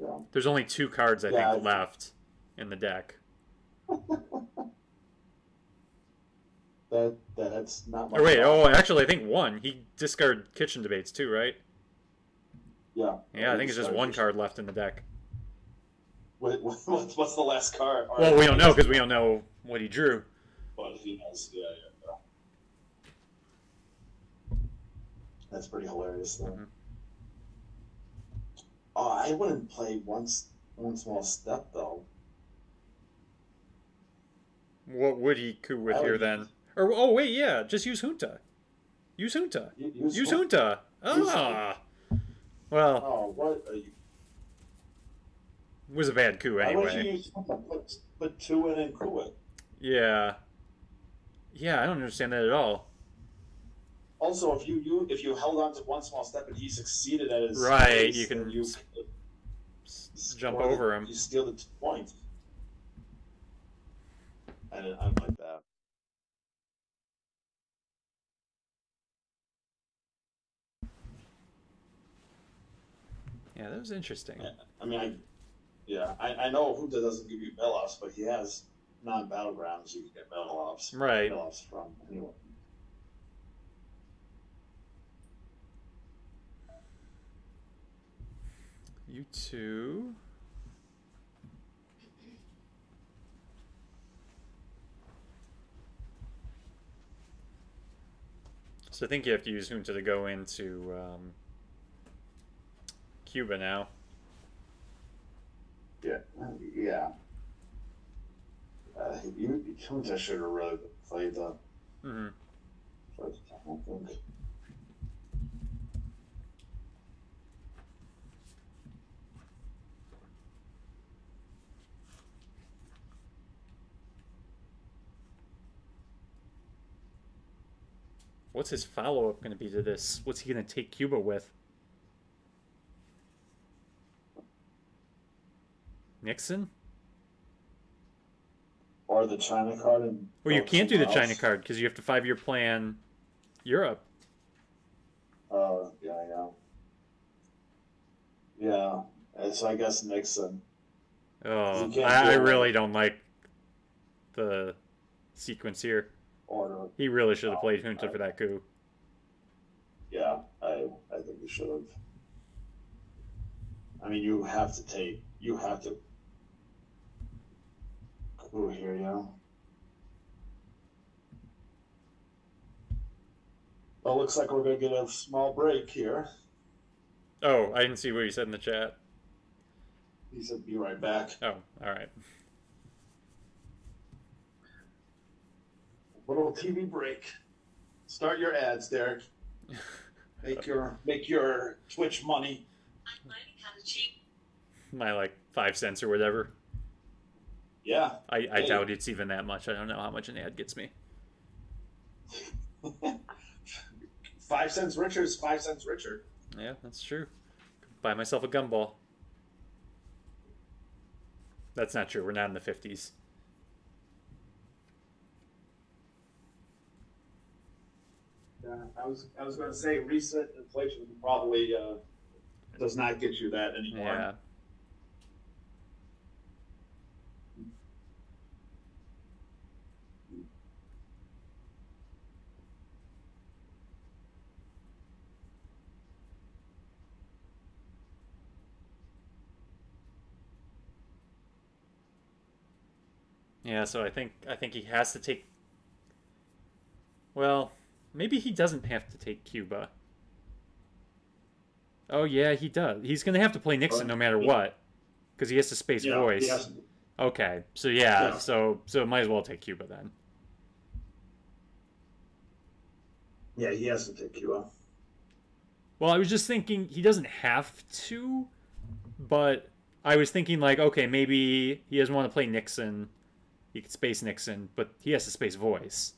Yeah. there's only two cards I Yeah, think I- left in the deck. That that's not. much Or wait, at oh, actually, I think one. He discarded kitchen debates too, right? yeah. Yeah, I think it's just one card left in the deck. What, what's what's the last card? Well, we don't know because we don't know what he drew. But he has, yeah, yeah. yeah. That's pretty hilarious, though. Mhm. Oh, I wouldn't play one one small step though. What would he coup with I here would then? use- Or oh wait, yeah, just use junta. Use junta. You- Use, Use one- junta. Use Ah. Well, Oh, what? Are you, it was a bad coup why would you anyway. use put, put two in and cool it? Yeah. Yeah, I don't understand that at all. Also, if you, you if you held on to one small step and he succeeded at his Right, pace, you can you Jump score the- over him. You steal the two points. I didn't, I like that. Yeah, that was interesting. Yeah, I mean, I, yeah, I, I know Junta doesn't give you Belos, but he has non-battlegrounds you can get Belos. Right. Belos from anyway. You too. So I think you have to use Junta to go into um, Cuba now. Yeah, yeah. Uh, you, Junta should have really played the hmm first time, I think. What's his follow up going to be to this? What's he going to take Cuba with? Nixon? Or the China card and. Well, you can't do the somewhere China card because you have to five year plan Europe. Oh, yeah, yeah. Yeah, and so I guess Nixon. Oh, I, I really don't like the sequence here. Order. He really should have oh, played Junta for that coup. Yeah, I I think he should have. I mean, you have to take. You have to. Coup here, yeah. Well, looks like we're gonna get a small break here. Oh, I didn't see what you said in the chat. He said, "Be right back." Oh, all right. Little TV break. Start your ads, Derek. Make your make your Twitch money. My like five cents or whatever. Yeah. I, I Hey. doubt it's even that much. I don't know how much an ad gets me. five cents richer is five cents richer. Yeah, that's true. Buy myself a gumball. That's not true. We're not in the fifties. Yeah, I was I was going to say recent inflation probably uh, does not get you that anymore. Yeah. Yeah, so I think I think he has to take Well, maybe he doesn't have to take Cuba. Oh yeah, he does. He's going to have to play Nixon no matter what cuz he has to space Yeah, voice. has- Okay. So yeah, Yeah. so so might as well take Cuba then. yeah, he has to take Cuba. Well, I was just thinking he doesn't have to, but I was thinking like, okay, maybe he doesn't want to play Nixon. He could space Nixon, but he has to space voice.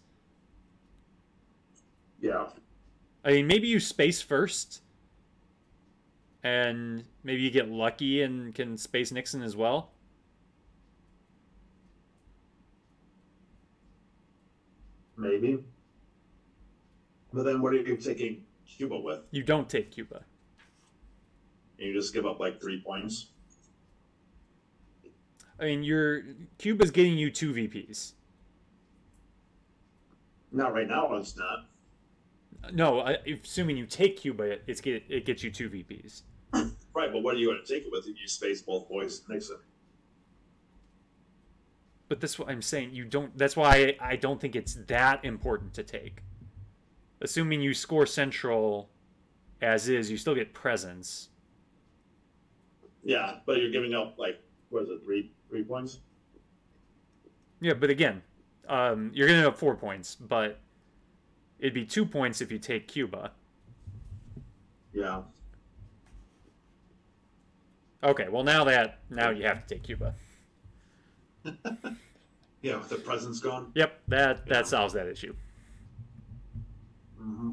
Yeah, I mean, maybe you space first, and maybe you get lucky and can space Nixon as well. maybe. But then, what are you taking Cuba with? You don't take Cuba. And you just give up like three points. I mean, your Cuba's getting you two VPs. Not right now. It's not. No, I, assuming you take Cuba, it's get it gets you two VPs. Right, but what are you going to take it with if you space both boys Nixon? But that's what I'm saying. You don't. That's why I don't think it's that important to take. Assuming you score central, as is, you still get presence. Yeah, but you're giving up like what is it, three three points? Yeah, but again, um, you're gonna have four points, but it'd be two points if you take Cuba. Yeah. Okay, well now that now you have to take Cuba. Yeah, with the presence gone. Yep, that Yeah. that solves that issue. Mm-hmm.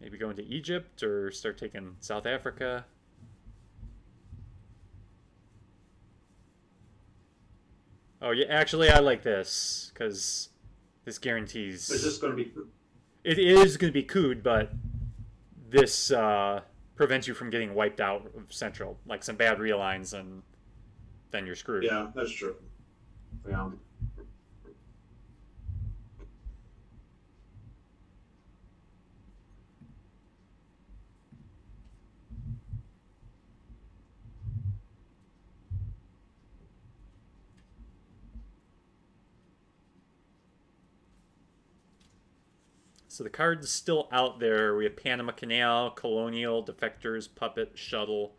Maybe go into Egypt or start taking South Africa. Oh yeah, actually I like this because this guarantees It's just going to be it is going to be couped, but this uh, prevents you from getting wiped out of Central. Like some bad realigns, and then you're screwed. yeah, that's true. Yeah. So the cards still out there. We have Panama Canal, Colonial, Defectors, Puppet, Shuttle,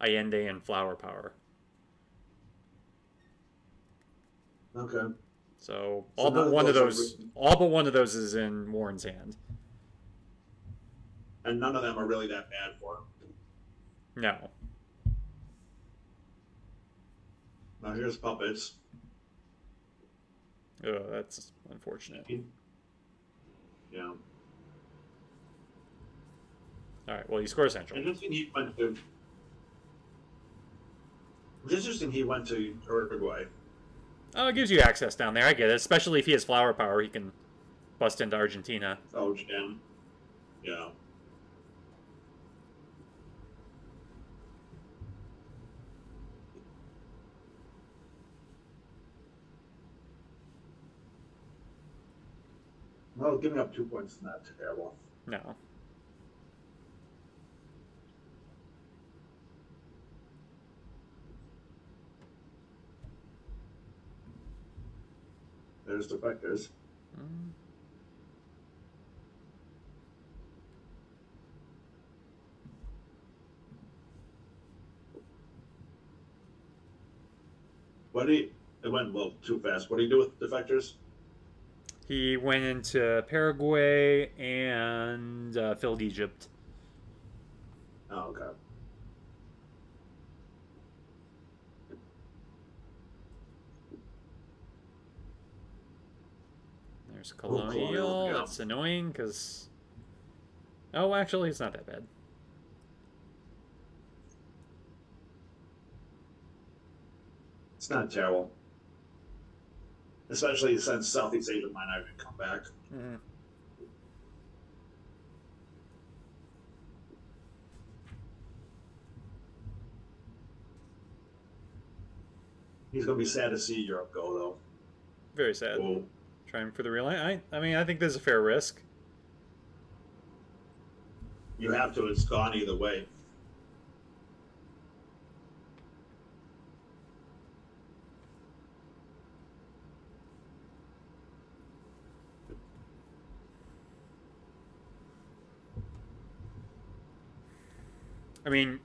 Allende, and Flower Power. Okay. So So all none but one of those written. all but one of those is in Warren's hand. And none of them are really that bad for him. No. Now here's puppets. Oh, that's unfortunate. Yeah. All right. Well, you score Central. Interesting he went to. It's interesting he went to Uruguay. Oh, it gives you access down there. I get it. Especially if he has flower power, he can bust into Argentina. Oh, damn. Yeah. Well, giving up two points is not terrible. No. There's defectors. Mm. What do you? It went well too fast. What do you do with defectors? He went into Paraguay and uh, filled Egypt. Oh, okay. There's Colonial. That's annoying because. Oh, actually, it's not that bad. It's not terrible especially since Southeast Asia might not even come back. Mm-hmm. He's gonna be sad to see Europe go though. Very sad. Whoa. Trying for the real. I I mean I think there's a fair risk. You have to. It's gone either way. I mean,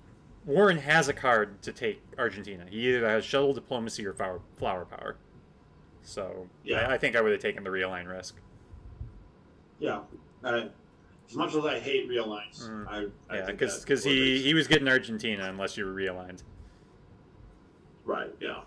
Warren has a card to take Argentina. He either has shuttle diplomacy or flower, flower power. So Yeah. I, I think I would have taken the realign risk. Yeah. I, as much as I hate realigns, Mm. I, I yeah, because because he was- he was getting Argentina unless you were realigned. right. Yeah.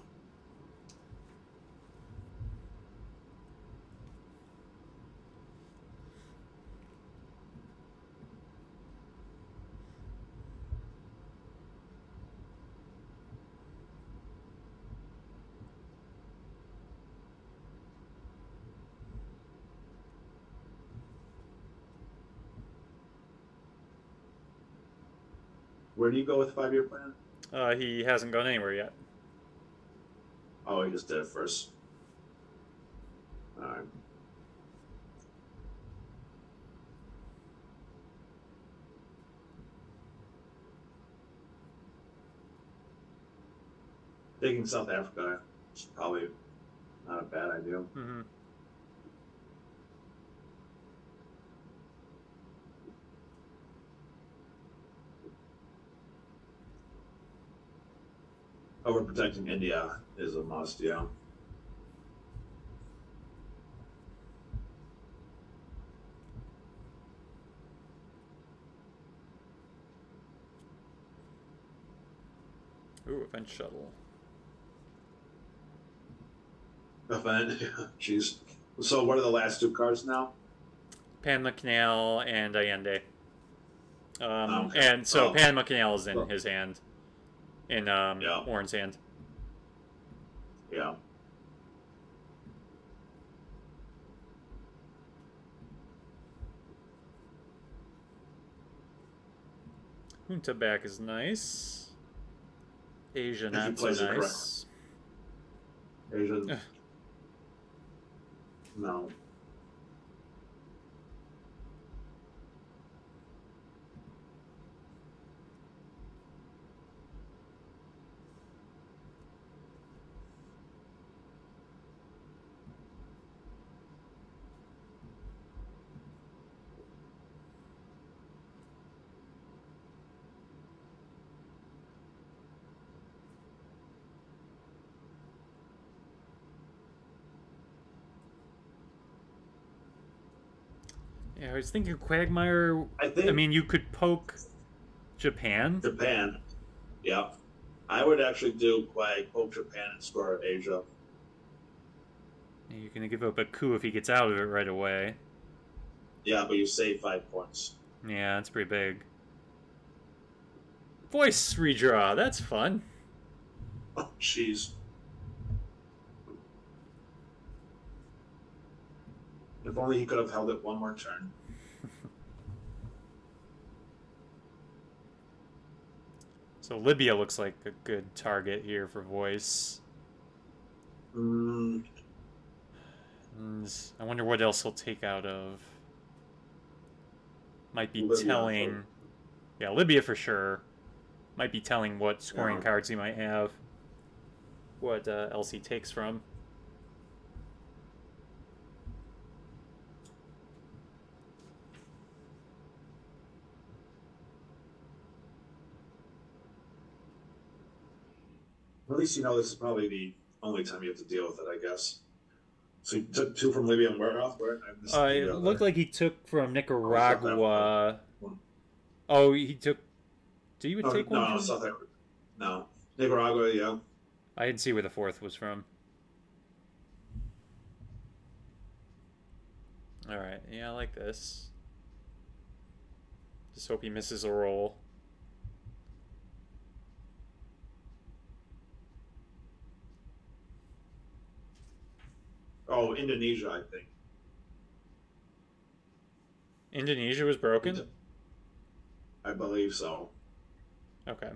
Where do you go with five year plan? Uh, he hasn't gone anywhere yet. Oh, he just did it first. All right. Taking South Africa is probably not a bad idea. hmm Overprotecting India is a must, yeah. Ooh, event shuttle. Event, jeez. So, what are the last two cards now? Panama Canal and Allende. Um, Okay. And so Oh. Panama Canal is in Well. his hand, in um, Yeah. Warren's hand. Yeah. Junta back is nice. Asia not so nice. Asian. No. Was thinking Quagmire. I think I mean, you could poke Japan. Japan. Yeah. I would actually do Quag, poke Japan, and score Asia. You're gonna give up a coup if he gets out of it right away. Yeah, but you save five points. Yeah, that's pretty big. Voice redraw. That's fun. Oh, jeez. If only he could have held it one more turn. So Libya looks like a good target here for voice. Mm, I wonder what else he'll take out of. Might be Libya, telling. for- Yeah, Libya for sure. Might be telling what scoring Yeah. cards he might have. What uh, else he takes from. At least you know this is probably the only time you have to deal with it, I guess. So you took two from Libya and where else? Where? Uh, it other- looked like he took from Nicaragua. Oh, he took. Do you No, take no, one? no, South Africa. No, Nicaragua. Yeah. I didn't see where the fourth was from. All right, yeah, I like this. Just hope he misses a roll. Oh, Indonesia, I think. Indonesia was broken. I believe so. Okay.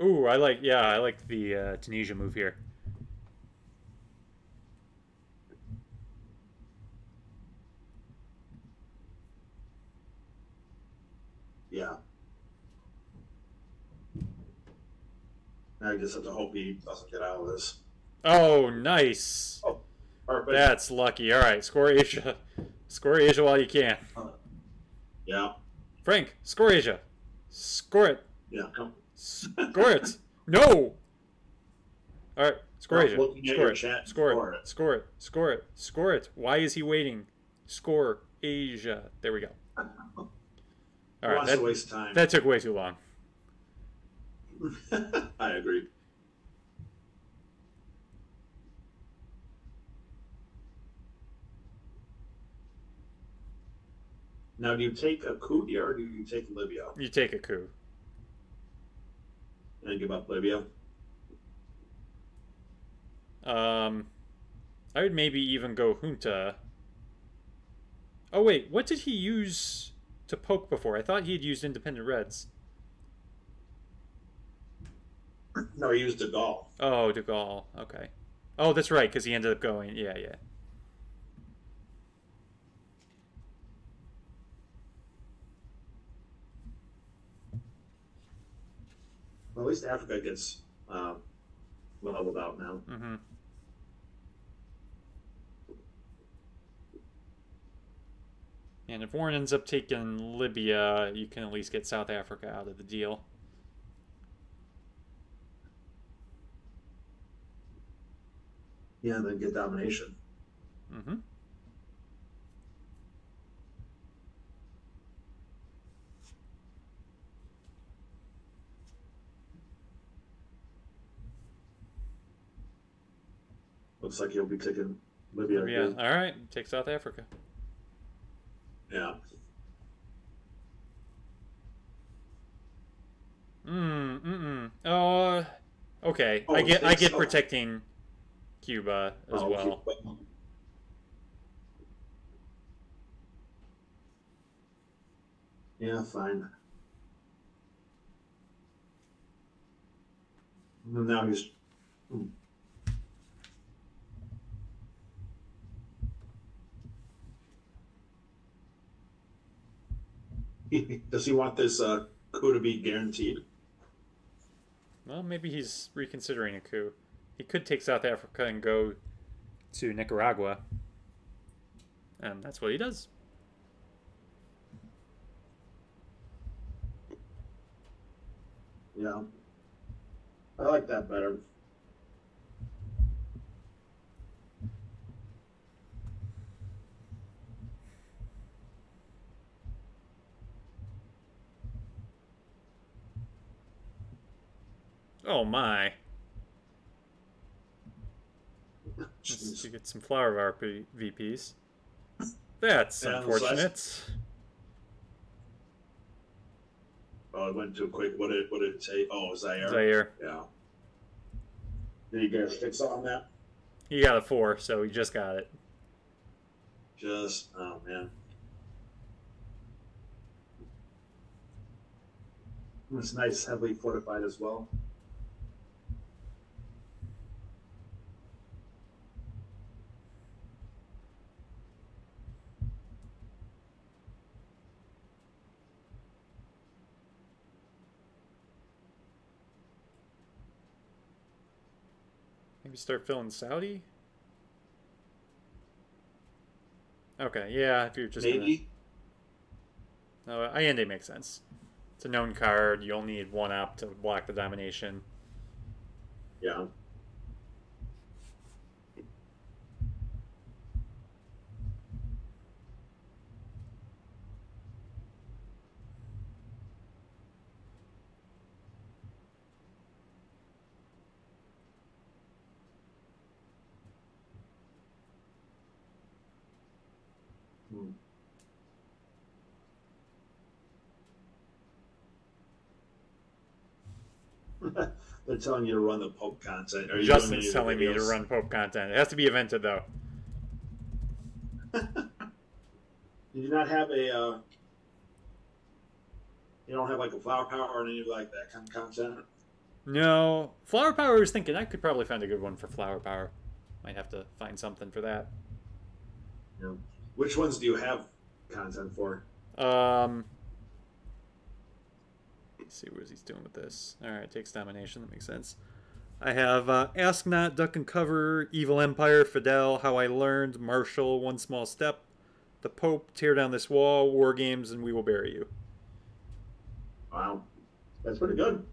Ooh, I like. Yeah, I like the uh, Tunisia move here. Yeah. I just have to hope he doesn't get out of this. Oh, nice. Oh, perfect. That's lucky. All right, score Asia. Score Asia while you can. Yeah. Frank, score Asia. Score it. Yeah. Come. Score it. No. All right, score Oh, Asia. Score it. Score score it. Score it. Score it. Score it. Why is he waiting? Score Asia. There we go. All right, that, waste time? that took way too long. I agree. Now, do you take a coup here or do you take Libya You take a coup. and give up Libya? Um, I would maybe even go junta. Oh wait, what did he use to poke before? I thought he had used independent reds. No, he used De Gaulle. Oh, De Gaulle. Okay. Oh, that's right, because he ended up going. Yeah, yeah. Well, at least Africa gets um, leveled out now. Mm-hmm. And if Warren ends up taking Libya, you can at least get South Africa out of the deal. Yeah, and then get domination. Mm-hmm. Looks like he'll be taking Libya. Libya. again. All right, take South Africa. Yeah. Mm, mm, mm. Uh, okay. Oh, I get, I get Oh. protecting Cuba as Oh, well. Cuba. Yeah, fine. And now he's. hmm. Does he want this uh, coup to be guaranteed? Well, maybe he's reconsidering a coup. He could take South Africa and go to Nicaragua. And that's what he does. Yeah. I like that better. Oh my. Let's get some flower VP VPs. That's Yeah, unfortunate. Oh, it went too quick. What did what did it say? Oh, Zaire. Zaire. Yeah. Did you get a fix on that? He got a four, so he just got it. Just oh man. It's nice, heavily fortified as well. Maybe start filling Saudi? Okay, yeah, if you're just Maybe. Oh, uh, gonna... No, Allende makes sense. It's a known card, You'll need one up to block the domination. Yeah. Hmm. They're telling you to run the Pope content. Are you doing any Justin's telling me to run Pope content. It has to be evented, though. you do not have a? Uh, you don't have like a flower power or any like that kind of content? No, flower power. I was thinking I could probably find a good one for flower power. Might have to find something for that. Yeah. Which ones do you have content for? Um, let's see what he's doing with this. All right, takes domination. That makes sense. I have uh, Ask Not, Duck and Cover, Evil Empire, Fidel, How I Learned, Marshall, One Small Step, The Pope, Tear Down This Wall, War Games, and We Will Bury You. Wow, that's pretty good.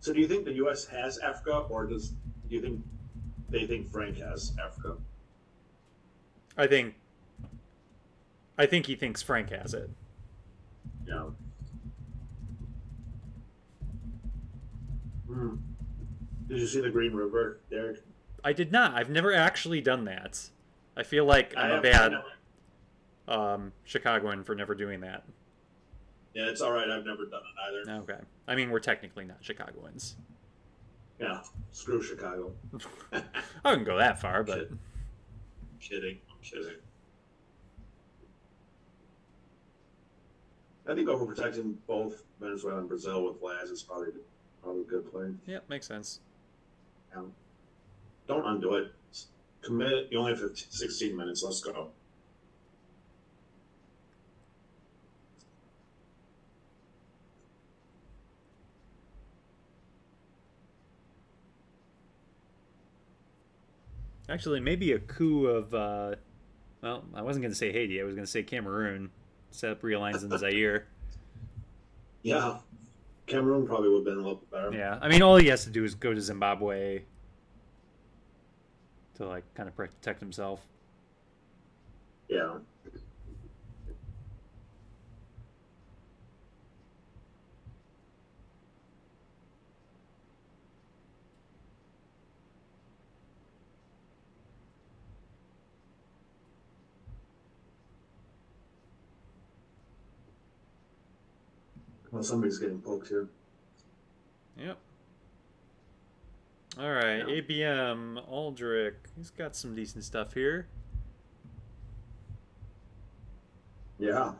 So, do you think the U.S. has Africa, or does do you think they think Frank has Africa? I think. I think he thinks Frank has it. Yeah. Hmm. Did you see the Green River, Derek? I did not. I've never actually done that. I feel like I'm I a bad um, Chicagoan for never doing that. Yeah, it's all right. I've never done it either. Okay. I mean, we're technically not Chicagoans. Yeah, screw Chicago. I wouldn't go that far, but I'm kidding. I'm kidding. I think overprotecting both Venezuela and Brazil with Laz is probably probably a good play. yeah, makes sense. Yeah. Don't undo it. Commit. You only have 15, 16 minutes. Let's go. Actually, maybe a coup of. Uh, well, I wasn't going to say Haiti. I was going to say Cameroon. Set up realigns in Zaire. Yeah. Cameroon probably would have been a little better. Yeah, I mean, all he has to do is go to Zimbabwe to like kind of protect himself. Yeah. Well, somebody's getting poked here. Yep. All right, Yeah. ABM Aldrich. He's got some decent stuff here. Yeah.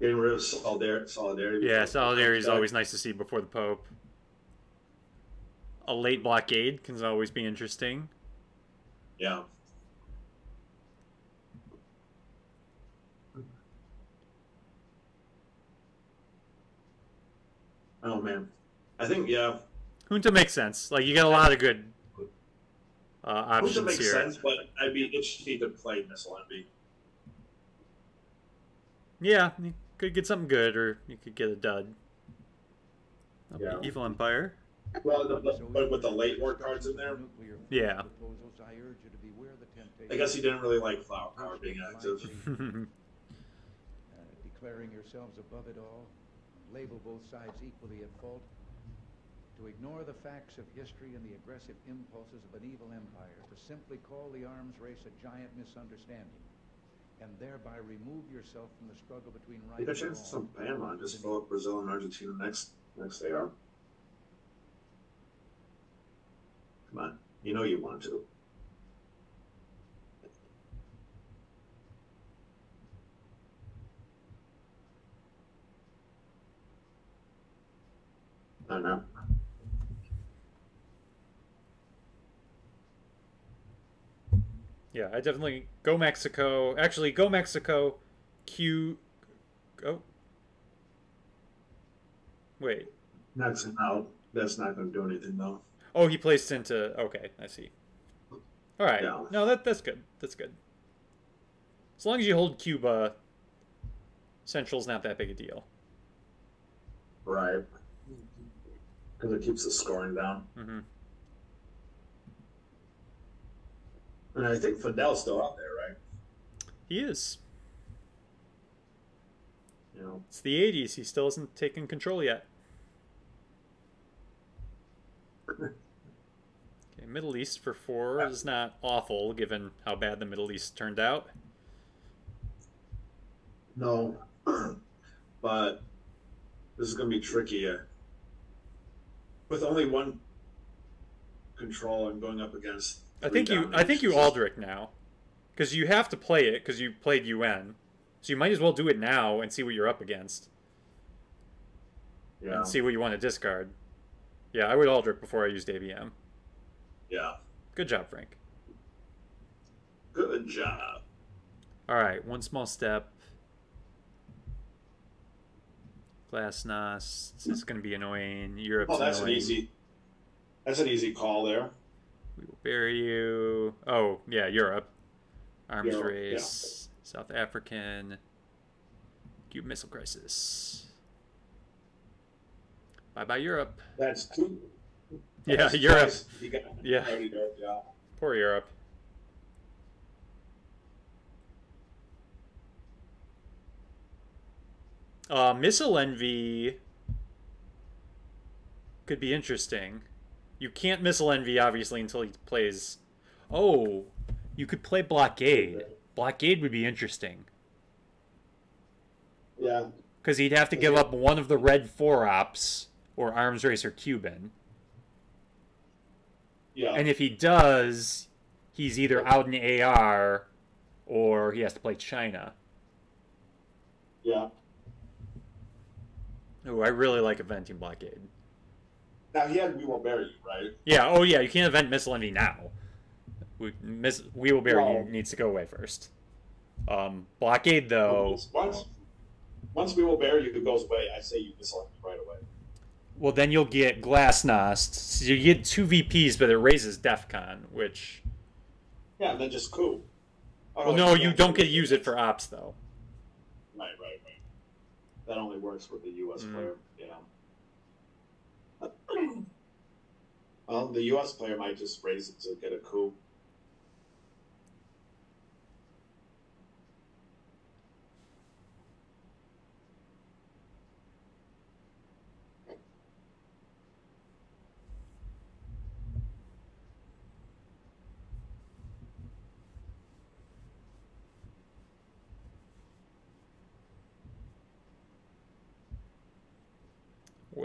Getting rid of solidar- solidarity. Yeah, solidarity is always nice to see before the Pope. A late blockade can always be interesting. Yeah. Oh man, I think yeah. Junta makes sense. Like you got a lot of good uh, Which options makes here. sense, but I'd be interested to play Missile Envy. Yeah, you could get something good, or you could get a dud. That'll be Yeah. Evil Empire. Well, the, the, but with the late war cards in there, Yeah. I urge you to beware the temptation I guess he didn't really like Flower Power being active. uh, declaring yourselves above it all, and label both sides equally at fault, to ignore the facts of history and the aggressive impulses of an evil empire, to simply call the arms race a giant misunderstanding, and thereby remove yourself from the struggle between right You got a and chance to wrong. some Panama and just fill up Brazil and Argentina next next AR. Come on, you know you want to. I know. Yeah, I definitely go Mexico. Actually, go Mexico. Q. Oh. Wait. That's out. That's not going to do anything though. Oh, he placed into. Okay, I see. All right. Yeah. No, that that's good. That's good. As long as you hold Cuba, Central's not that big a deal. Right. Because it keeps the scoring down. hmm And I think Fidel's still out there, right? He is. You know. It's the '80s. He still hasn't taken control yet. Okay, Middle East for four is not awful, given how bad the Middle East turned out. No. but this is going to be tricky. With only one control and going up against I think you I think you Aldrich now, because you have to play it because you played UN, so you might as well do it now and see what you're up against Yeah. and see what you want to discard. Yeah, I would Aldrich before I used ABM. Yeah. Good job, Frank. Good job. All right, one small step. Glasnost is going to be annoying. Europe's Oh, that's an easy. That's an easy call there. We will bury you. Oh, yeah, Europe. Arms Europe, race. South African. Cube Missile Crisis. Bye bye, Europe. That's two. Yeah, Europe. got Yeah. yeah. Poor Europe. Uh, Missile Envy could be interesting. You can't Missile Envy, obviously, until he plays. Oh, you could play Blockade. Blockade would be interesting. Yeah. Because he'd have to give up one of the red four ops, or Arms Race or Cuban. Yeah. And if he does, he's either out in AR or he has to play China. yeah. Oh, I really like eventing blockade. Now he had We Will Bury You, right? Yeah. Oh, yeah. You can't event missile envy now. We miss we will bury Well- you needs to go away first. Um, blockade though. Once, once We Will Bury You goes away, I say you missile him right away. Well, then you'll get Glasnost. So you get two VPs, but it raises DefCon, which. Yeah, and then just coup. Oh, Well, no, you don't get to use it for ops though. That only works with the U.S. Mm. player, yeah. well, the U.S. player might just raise it to get a coup.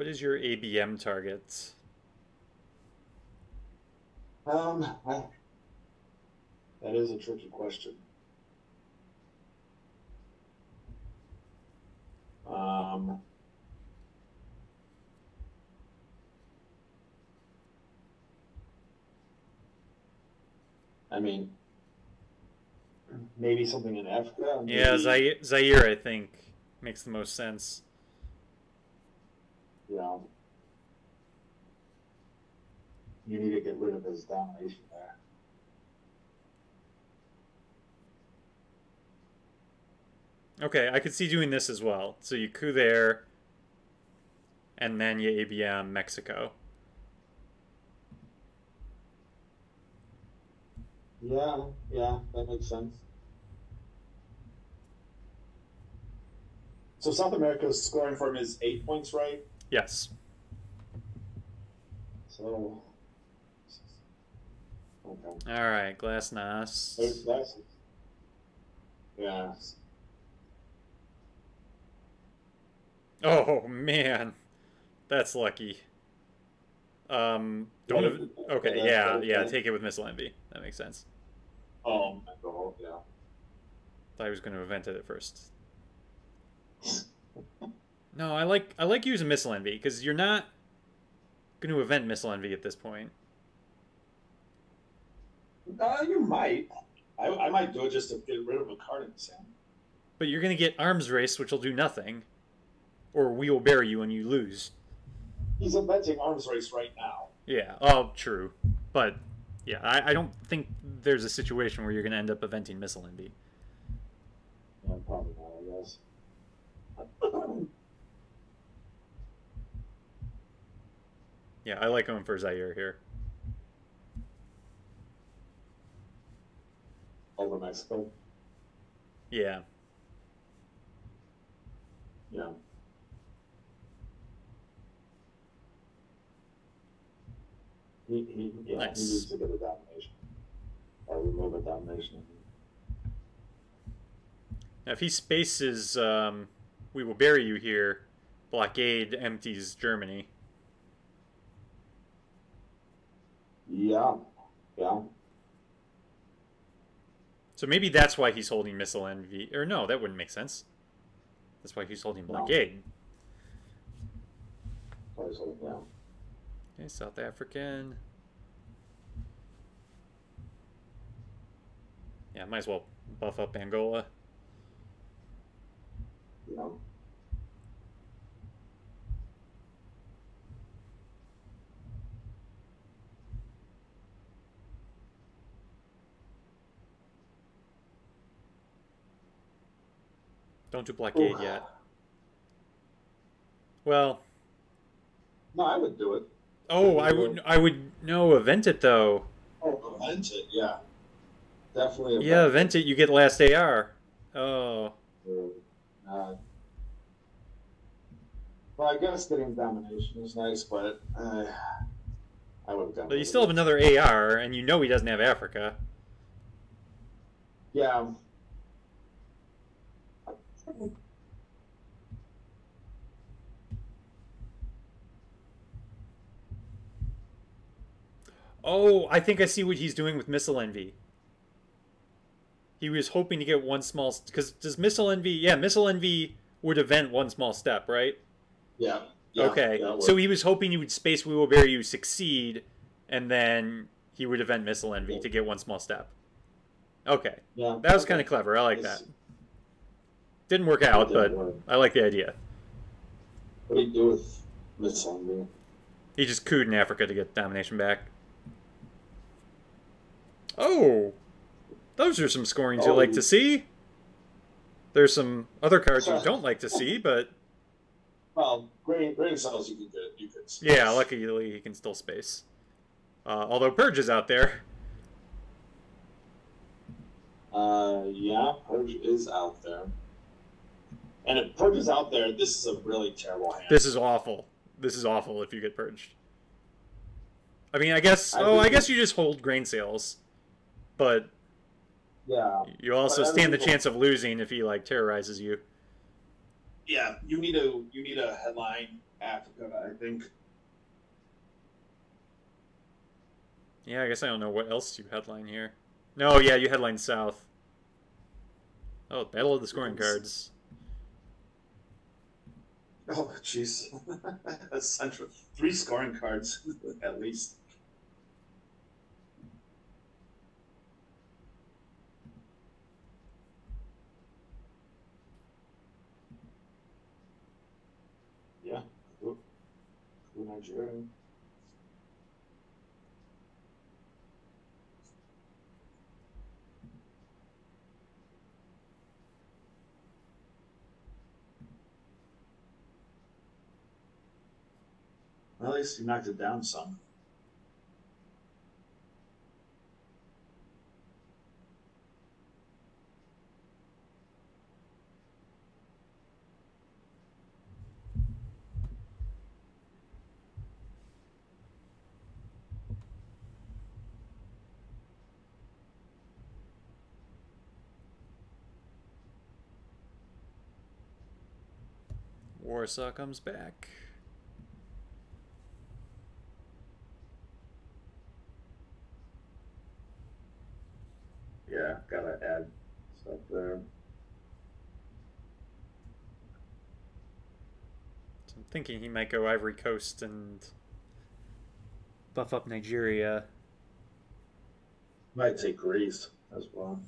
What is your ABM target? Um, I, that is a tricky question. Um, I mean, maybe something in Africa. Yeah, Zaire, Zaire, I think makes the most sense. Yeah. You need to get rid of his domination there. Okay, I could see doing this as well. So you coup there, and then you ABM Mexico. Yeah, yeah, that makes sense. So South America's scoring for him is eight points, right? Yes. So. Okay. All right, Glasnost. There's that's. Yeah. Oh man, that's lucky. Um, don't. ev- Okay, yeah, yeah. Take it with missile envy. That makes sense. Oh, my God, yeah. Thought I was going to event it at first. No, I like I like using missile envy because you're not going to event missile envy at this point. Uh, you might. I, I might do it just to get rid of a card in his hand. But you're going to get arms race, which will do nothing, or we will bury you and you lose. He's eventing arms race right now. Yeah. Oh, true. But yeah, I, I don't think there's a situation where you're going to end up eventing missile envy. Yeah, probably not, I guess. Yeah, I like going for Zaire here. Over Mexico. Yeah. Yeah. He, he, yeah, Nice. he needs to get a domination. Or remove a domination. Now, if he spaces, um, we will bury you here. Blockade empties Germany. Yeah. Yeah. So maybe that's why he's holding missile envy. Or no, that wouldn't make sense. That's why he's holding No. blockade. Yeah. Okay, South African. Yeah, might as well buff up Angola. You Don't do blockade Ooh. yet. Well, No, I would do it. oh, I would, I would no event it though. Oh, event it, yeah. Definitely. Yeah, event event it. You get last AR. Oh. Uh, well, I guess getting domination is nice, but uh, I would have done. but you still have another AR, and you know he doesn't have Africa. Yeah. Oh, I think I see what he's doing with missile envy. He was hoping to get one small because does missile envy? Yeah, missile envy would event one small step, right? Yeah. yeah okay, yeah, so he was hoping you would space We will bury you. succeed, and then he would event missile envy to get one small step. Okay, yeah. that was kind of clever. I like that. Didn't work out, but didn't work. I like the idea. What do you do with Miss Envy? He just couped in Africa to get domination back. Oh, those are some scorings you Oh. like to see. There's some other cards you don't like to see, but Well, grain grain sales you could get. You could. yeah, luckily he can still space. Uh, although Purge is out there. Uh, yeah, Purge is out there. And if Purge is out there, this is a really terrible hand. This is awful. This is awful if you get purged. I mean, I guess. I Oh, I guess you just hold grain sales, but yeah, you also stand the chance of losing if he like terrorizes you. yeah. You need a you need a headline Africa, I think. Yeah, I guess I don't know what else you headline here. No, yeah, you headline South. Oh, Battle of the Scoring. Cards. Oh, jeez. Essential. Three scoring cards, at least. Yeah. Cool. Nigerian. Well, at least he knocked it down some. Warsaw comes back. Yeah, gotta add stuff there. So I'm thinking he might go Ivory Coast and buff up Nigeria. Might take Greece as well.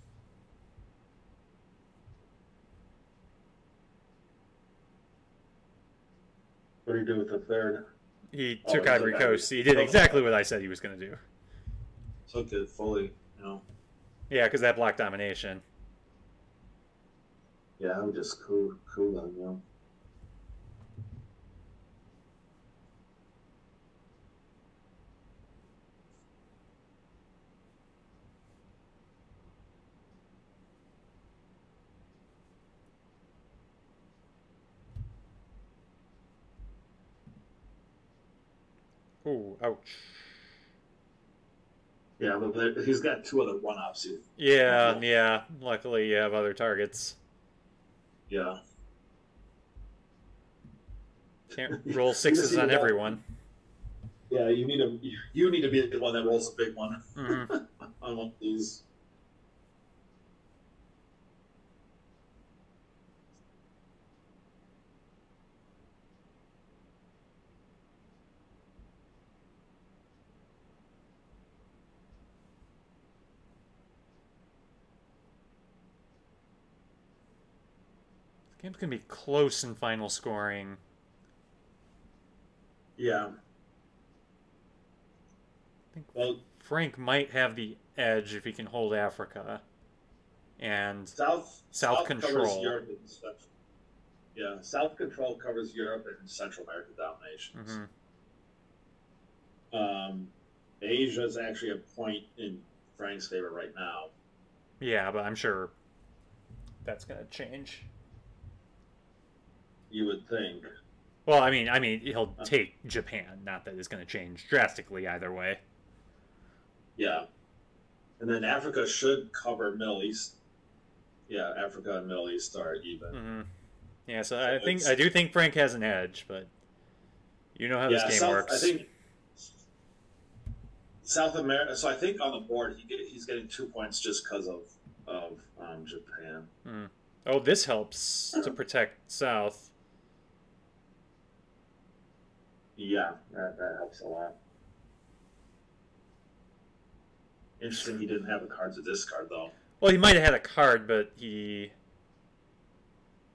What do you do with the third? He Oh, took he Ivory Coast. He did Oh. exactly what I said he was going to do. Took it fully, you know. Yeah, because that block domination. Yeah, I'm just cool, cool them, you know. Ooh, ouch. Yeah, but he's got two other one ups. Yeah, Oh. yeah. Luckily, you have other targets. Yeah. Can't roll sixes on everyone. Yeah, you need a you need to be the one that rolls a big one hmm on one of these. Game's gonna be close in final scoring. Yeah. think- Well, Frank might have the edge if he can hold Africa. And South South covers control. Europe and Central. Yeah, South control covers Europe and Central America dominations. mhm. Um, Asia is actually a point in Frank's favor right now. yeah, but I'm sure that's gonna change. You would think. Well, I mean, I mean, he'll take Japan. Not that it's gonna change drastically either way. Yeah. And then Africa should cover Middle East. Yeah, Africa and Middle East are even. Mm-hmm. Yeah, so I think I do think Frank has an edge, but you know how this game South, works. I think South America. So I think on the board he get, he's getting two points just because of of um, Japan. Oh, this helps to protect South. Yeah, that, that helps a lot. Interesting, he didn't have a card to discard though. Well, he might have had a card, but he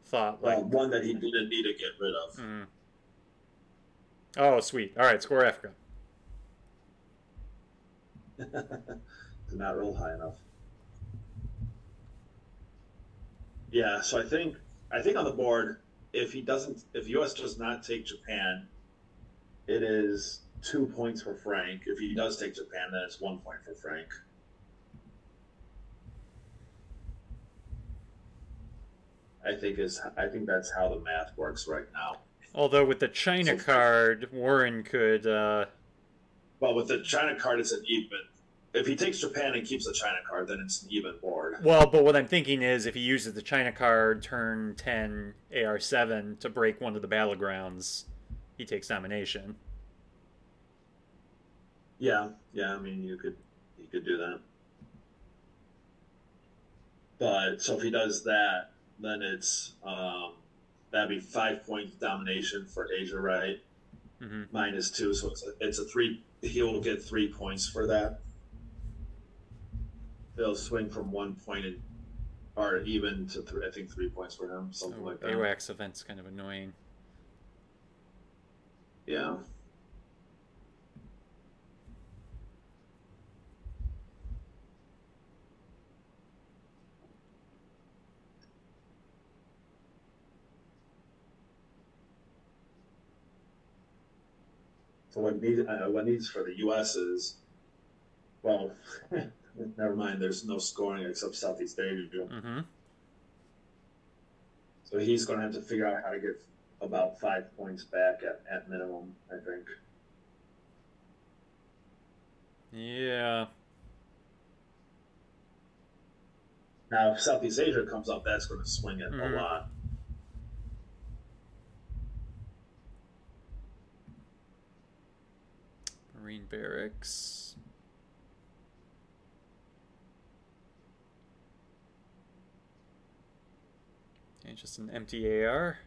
thought like, Well, one that he didn't need to get rid of. mhm. oh, sweet. All right, score Africa. Did not roll high enough. Yeah, so I think I think on the board, if he doesn't, if U.S. does not take Japan, it is two points for Frank. If he does take Japan, then it's one point for Frank. I think is I think that's how the math works right now. Although with the China So- card, Warren could. Uh, But with the China card, it's an even. If he takes Japan and keeps the China card, then it's an even board. well, but what I'm thinking is if he uses the China card, turn 10 AR7 to break one of the battlegrounds, he takes domination. Yeah, yeah. I mean, you could you could do that. But so if he does that, then it's um, that'd be five point domination for Asia, right? hmm Minus two, so it's a, it's a three. He'll get three points for that. He'll swing from one point in, or even to three. I think three points for him, something like that. AWACS event's kind of annoying. Yeah. So what needs uh, what needs for the U.S. is, well, never mind. There's no scoring except Southeast Asia. Mm-hmm. So he's going to have to figure out how to get about five points back at, at minimum, I think. Yeah. Now, if Southeast Asia comes up, that's going to swing it Mhm. a lot. Marine barracks. Okay, just an empty AR.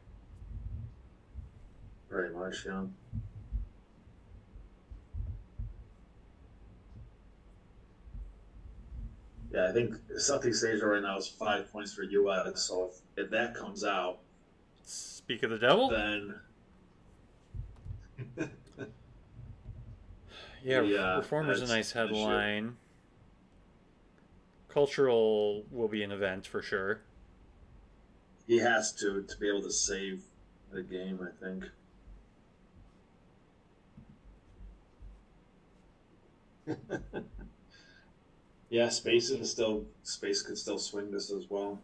Very much, yeah. Yeah, I think Southeast Asia right now is five points for U.S. So if, if that comes out, Speak of the devil. then Yeah, Yeah, Reformer's a nice headline. Cultural will be an event for sure. he has to to be able to save the game. I think. yeah, space is still space could still swing this as well.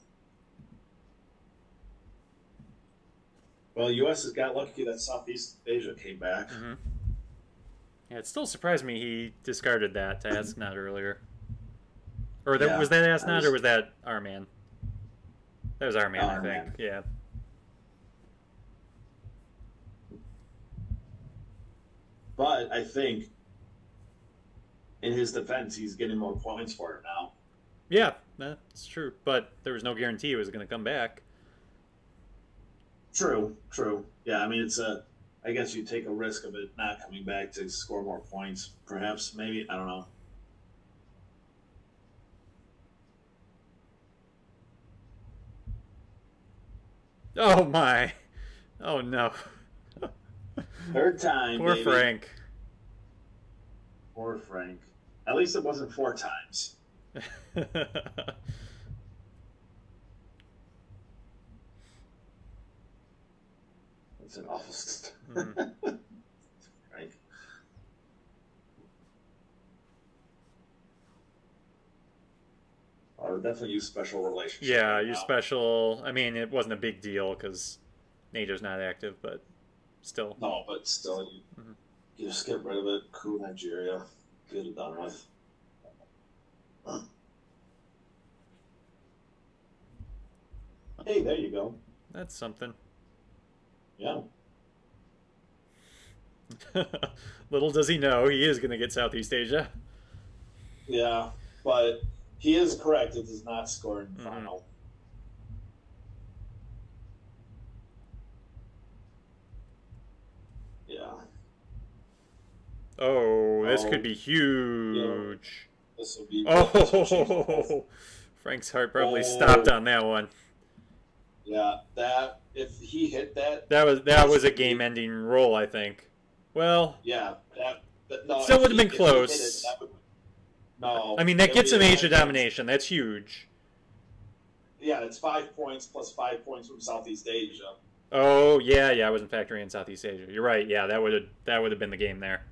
Well, U.S. has got lucky that Southeast Asia came back. hmm Yeah, it still surprised me he discarded that to Asnot earlier. Or that, Yeah, was that Asnot was- or was that our man? That was our man, I think. Man. Yeah. But I think, in his defense, he's getting more points for it now. Yeah, that's true. But there was no guarantee it was going to come back. True, true. Yeah, I mean, it's a. I guess you take a risk of it not coming back to score more points. Perhaps, maybe. I don't know. Oh my. Oh no. Third time. Poor baby. Frank. Poor Frank. At least it wasn't four times. It's an awful system. Mhm. Frank. I would definitely use special relationship. yeah, right you now. special. I mean, it wasn't a big deal because NATO's not active, but still. No, but still, you, Mhm. you just get rid of it. Cool Nigeria. It. Hey, there you go. That's something. Yeah. Little does he know, he is going to get Southeast Asia. Yeah, but he is correct. It does not score in Mhm. final. Yeah, Oh, this Oh. could be huge. this will be. Oh, Frank's heart probably Oh. stopped on that one. Yeah, that if he hit that, That was that was a game-ending roll, I think. Well, yeah, that, that no, Still would've been if he hit close. that would- no, I mean that gets him Asia domination. That's huge. Yeah, it's five points plus five points from Southeast Asia. Oh yeah, yeah. I wasn't factoring in Southeast Asia. You're right. Yeah, that would have that would have been the game there.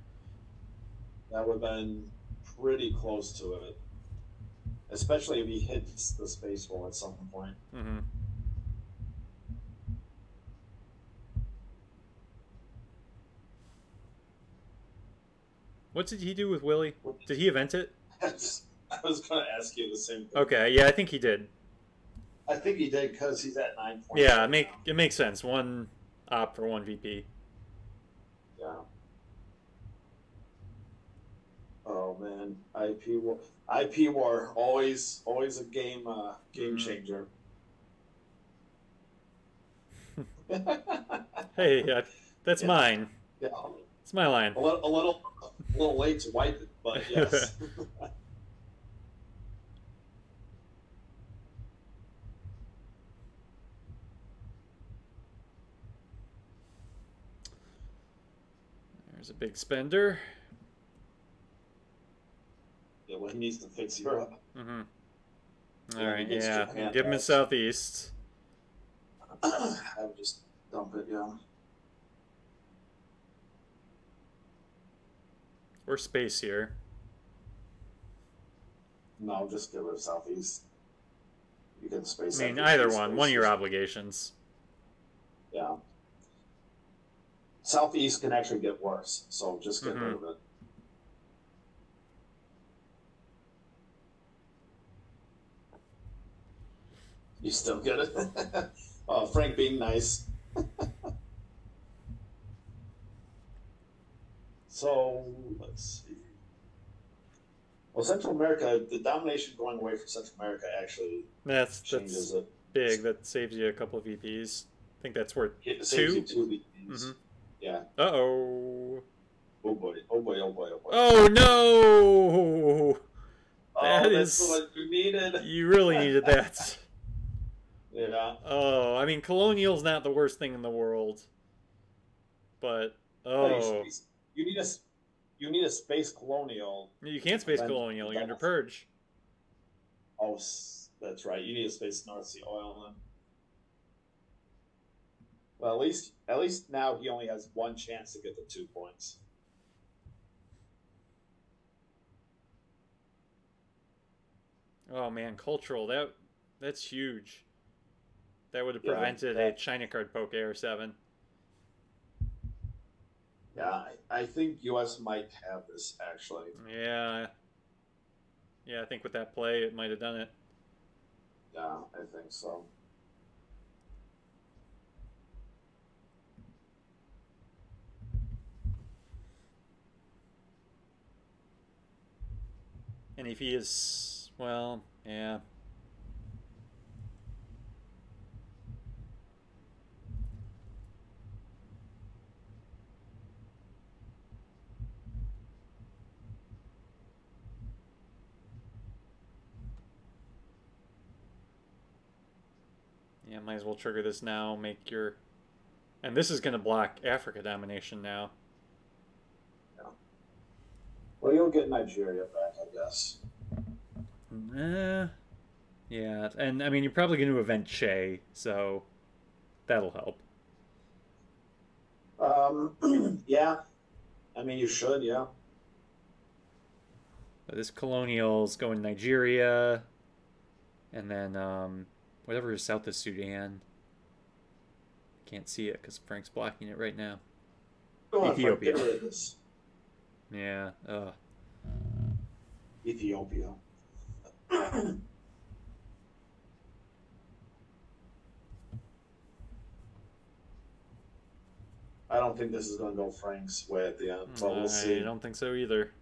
That would have been pretty close to it, especially if he hits the space roll at some point. Mm-hmm. What did he do with Willy? Did he event it? I was going to ask you the same thing. Okay, yeah, I think he did. I think he did because he's at nine points. Yeah, right make now. it makes sense. One op for one VP. Yeah. Oh man, IP war, IP war, always, always a game, uh, game Mhm. changer. Hey, uh, that's Yeah. mine. yeah, It's my line. a little, a little, a little late to wipe it, but yes. There's a big spender. Yeah, well, he needs to fix Europe. Mm-hmm. All Yeah, right, yeah. Japan Give him a southeast. I would just dump it, yeah. Or space here. No, just get rid of southeast. You can space. I mean, Southeast, either space one. One of your obligations. Yeah. Southeast can actually get worse, so just get Mm-hmm. rid of it. You still get it? uh, Frank being nice. so, let's see. Well, Central America, the domination going away from Central America actually That's changes that's it. big. That saves you a couple of VPs. I think that's worth you two. two VPs. Mhm. Yeah. Uh oh. Oh boy. Oh boy. Oh boy. Oh boy. Oh no! Oh, that that's is- what you needed. You really needed that. Yeah. Oh, I mean, colonial's not the worst thing in the world, but oh, You need a s- you need a space colonial. you can't space Then- colonial. You're under purge. Oh, that's right. You need a space North Sea oil then. Well, at least at least now he only has one chance to get the two points. Oh man, cultural. That that's huge. That would have Yeah, prevented that- a China card poke AR seven. Yeah, I, I think U.S. might have this actually. Yeah. Yeah, I think with that play, it might have done it. Yeah, I think so. And if he is, well, yeah. Yeah, might as well trigger this now. Make your, and this is gonna block Africa domination now. Well, you'll get Nigeria back, I guess. Eh, yeah, and I mean you're probably gonna event Che, so that'll help. Um, yeah. I mean, you should, yeah. This colonial's going Nigeria, and then um, whatever is south of Sudan. Can't see it because Frank's blocking it right now. Go on, Frank, Ethiopia. Get rid of this. Yeah. Ugh. Ethiopia. I don't think this is going to go Frank's way at the end, but we'll I see. don't think so either.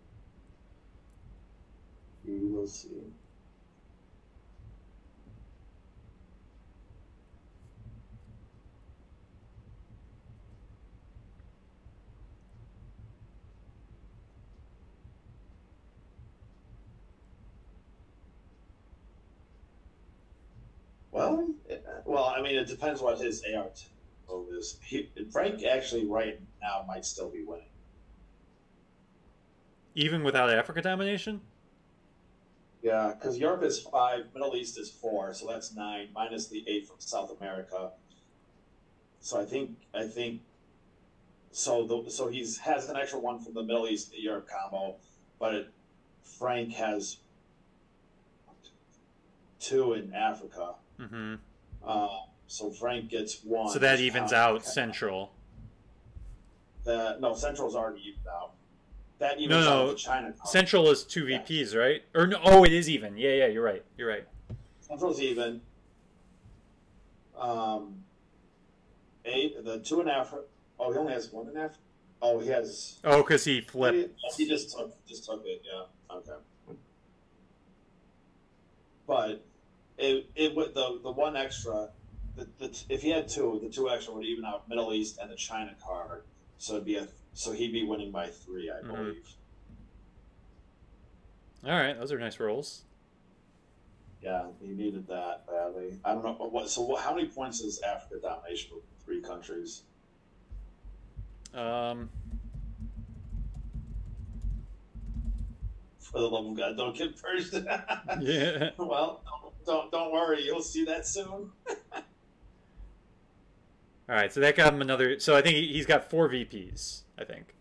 We will see. Well, it- well, I mean, it depends what his AR move is. He, Frank actually right now might still be winning. Even without Africa domination? Yeah, because Europe is five, Middle East is four, so that's nine minus the eight from South America. So I think I think so. The, so he's has an extra one from the Middle East Europe combo, but it, Frank has two in Africa. Mm-hmm. Uh, so Frank gets one. So that evens out Central. No, Central's already evened out. That evens No, out no, the China. Central is two VPs, right? Or no? Oh, it is even. Yeah, yeah. You're right. You're right. Central's even. Um, eight. The two in Africa. Oh, he only has one in Africa. Oh, he has. Oh, because he flipped. He just took. Just took it. Yeah. Okay. But it it the the one extra. The, the if he had two, the two extra would even out Middle East and the China card. So it'd be a so he'd be winning by three, I Mhm. believe. All right, those are nice rolls. Yeah, he needed that badly. I don't know what. So what, how many points is Africa domination with three countries? Um, For the love of God, don't get first. yeah. well, don't, don't don't worry, you'll see that soon. All right, so that got him another. So I think he- he's got four VPs. I think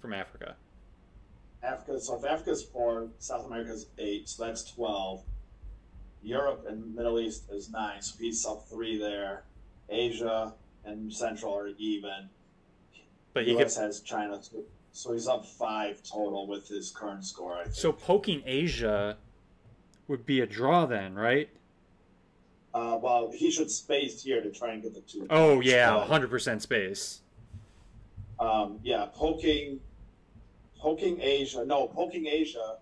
from Africa. Africa. So if Africa's four, South America's eight, so that's twelve. Europe and Middle East is nine, so he's up three there. Asia and Central are even. But he U.S. could. has China, too. so he's up five total with his current score. I think. So poking Asia would be a draw then, right? Uh, well, he should space here to try and get the two. Oh yeah, but, hundred percent space. Um, yeah, poking, poking Asia. No, poking Asia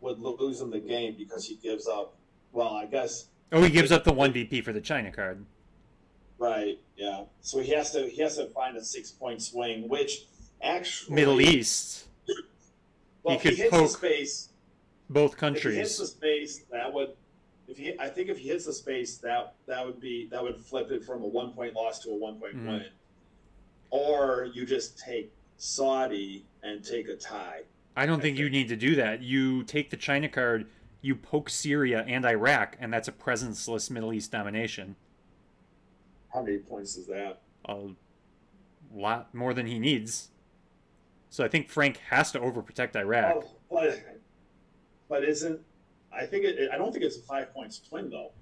would lose him the game because he gives up. Well, I guess Oh, he gives up the one VP for the China card. right. Yeah, so he has to he has to find a six point swing, which actually Middle East, Well, he he hits poke the space. both If he hits the countries. space, that would. If he, I think if he hits the space, that that would be that would flip it from a one point loss to a one point Mhm. win. Or you just take Saudi and take a tie. I don't think you need to do that. You take the China card, you poke Syria and Iraq, and that's a presence-less Middle East domination. How many points is that? A lot more than he needs. So I think Frank has to overprotect Iraq. Oh, but but isn't I think it, I don't think it's a five point swing though.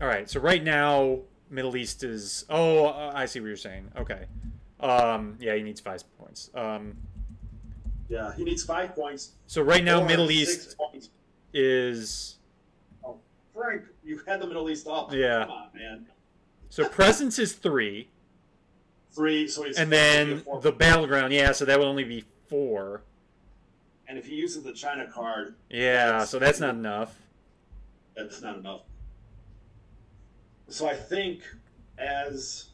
All right, so right now Middle East is. Oh, I see what you're saying. Okay. Um, yeah, he needs five points. Um, Yeah, he needs five points. so right now Middle East is. Frank, you had the Middle East up. Yeah. Come on, man. So presence is three, Three, so he's and then he'll be a four. the battleground. Yeah, so that would only be four. And if he uses the China card, Yeah, so that's not enough. that's not enough. So I think as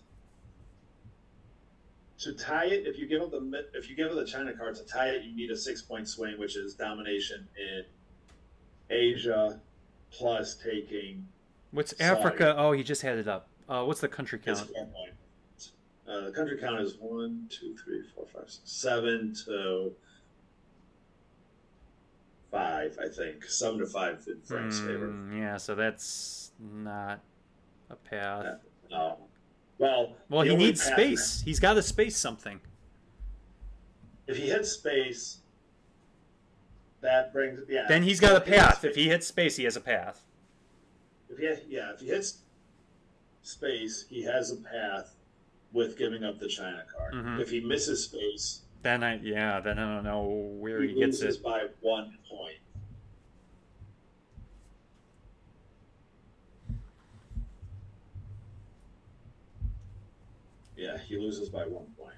to tie it, if you give up the if you give up the China card to tie it, you need a six point swing, which is domination in Asia plus taking What's Sorry. Africa? Oh, he just had it up. Uh, what's the country count? Uh, the country count is one, two, three, four, five, six, seven to five, I think. Seven to five in Frank's favor. Hmm, yeah, so that's not a path. No. Well, Well, he needs space. He's got to space something. If he hits space, that brings yeah. Then he's got a he path. space- If he hits space, he has a path. If he, yeah, if he hits space, he has a path with giving up the China card. Mhm. If he misses space, Then I yeah, then I don't know where he, he gets loses it. by one point. Yeah, he loses by one point.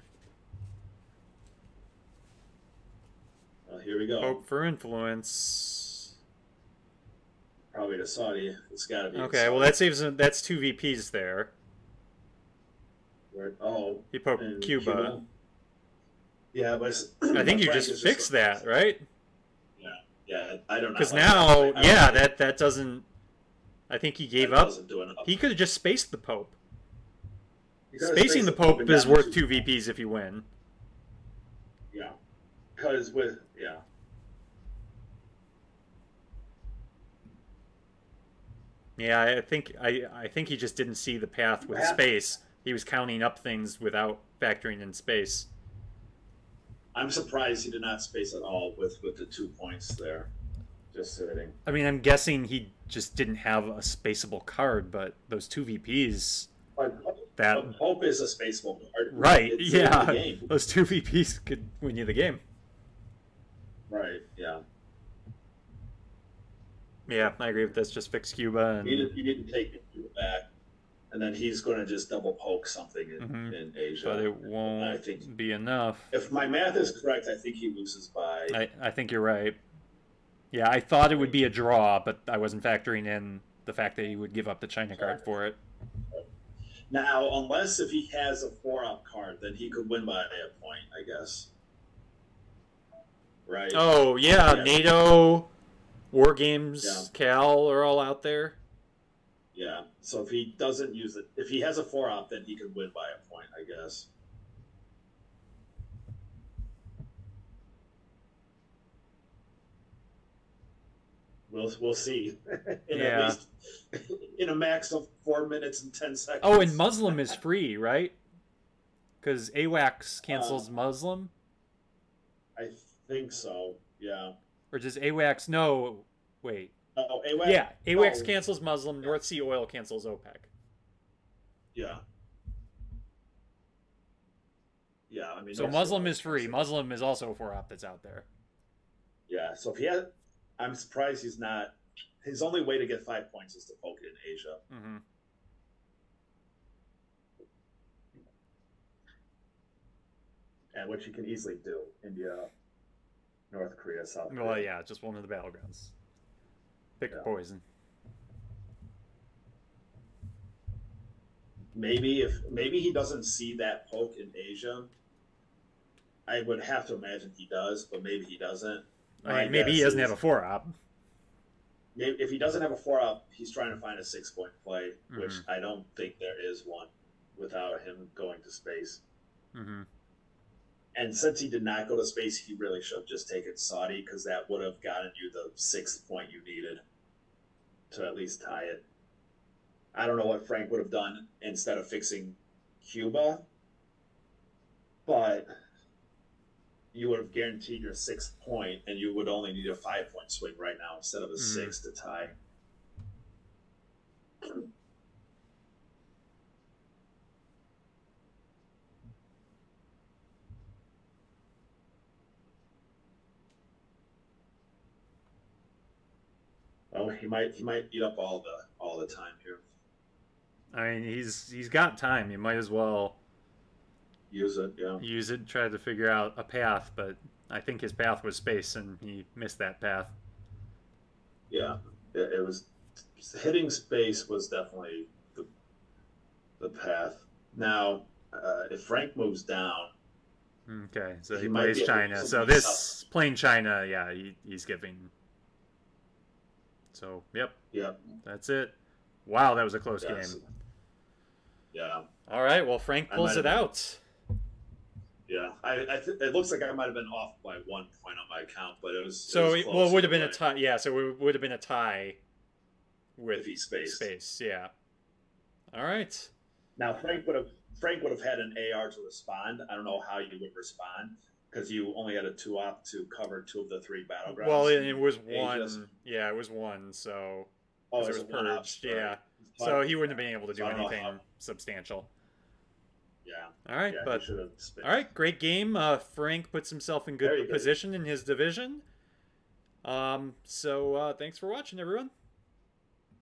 Well, here we go. Hope for influence. Probably to Saudi. It's got to be. Okay, well that saves him. That's two VPs there. Where, oh, He poked and Cuba. Yeah, but I think you just fixed fix that, right? Yeah, yeah. I don't know. Because now, I yeah, that that doesn't. I think he gave up. do. He could have just spaced the Pope. Spacing the Pope Pope is worth two VPs if you win. Yeah, because with yeah, Yeah, I think I I think he just didn't see the path with Yeah. space. He was counting up things without factoring in space. I'm surprised he did not space at all with with the two points there, just sitting. I mean, I'm guessing he just didn't have a spaceable card, but those two VPs, that Pope is a spaceable card, right? It's yeah, those two VPs could win you the game. right? Yeah, Yeah, I agree with this. Just fix Cuba he didn't, he didn't take it back, and then he's going to just double poke something in, Mhm. in Asia. but it won't I think- be enough. if my math is correct, I think he loses by. I, I think you're right. Yeah, I thought it would be a draw, but I wasn't factoring in the fact that he would give up the China card for it. Now, unless if he has a four up card, then he could win by a point, I guess. Right? Oh yeah, Yeah. NATO, War Games, Yeah. Cal are all out there. Yeah. So if he doesn't use it, if he has a four up, then he could win by a point, I guess. We'll we'll see. in Yeah. at least in a max of four minutes and ten seconds. Oh, and Muslim is free, right? Because AWACS Uh, cancels Muslim, I think so. Yeah. or does AWACS? No, wait. Oh, AWAC. Yeah, AWACS no. cancels Muslim. North Sea Oil cancels OPEC. Yeah. Yeah, I mean. So Muslim is free. Muslim is also a four op that's out there. Yeah, so if he had, I'm surprised he's not. His only way to get five points is to poke it in Asia. Mm-hmm. and which he can easily do. India, North Korea, South Korea. Well, yeah, just one of the battlegrounds. Pick Yeah. poison. Maybe if maybe he doesn't see that poke in Asia. I would have to imagine he does, but maybe he doesn't. I mean, maybe he doesn't have a four op. If he doesn't have a four up, he's trying to find a six point play, which Mhm. I don't think there is one without him going to space. hmm And since he did not go to space, he really should have just taken Saudi because that would have gotten you the sixth point you needed to at least tie it. I don't know what Frank would have done instead of fixing Cuba, but you would have guaranteed your sixth point, and you would only need a five point swing right now instead of a Mhm. six to tie. Oh, he might he might eat up all the all the time here. I mean, he's he's got time. You might as well Use it, yeah. use it. Try to figure out a path, but I think his path was space, and he missed that path. Yeah, it, it was hitting space was definitely the the path. Now, uh, if Frank moves down, Okay, so He he, plays be able to China. So this plain China, yeah, he, he's giving. So yep, yeah, that's it. Wow, that was a close Yes. game. Yeah, All right, well, Frank pulls it have- out. yeah. I, I th- it looks like I might have been off by one point on my account, but it was So, was it, close well, it would have been a tie. Yeah, so it would have been a tie with if he spaced. space. Yeah. All right. Now Frank would have Frank would have had an AR to respond. I don't know how you would respond because you only had a two op to cover two of the three battlegrounds. Well, it, it was one. Yeah, it was one. So Oh, it was a one op. purged. Yeah. So he wouldn't have been able to do So I don't know anything how- substantial. Yeah. All right, yeah, but he should have spaced. all right, great game. Uh, Frank puts himself in Very good. position in his division. Um, so uh, thanks for watching, everyone.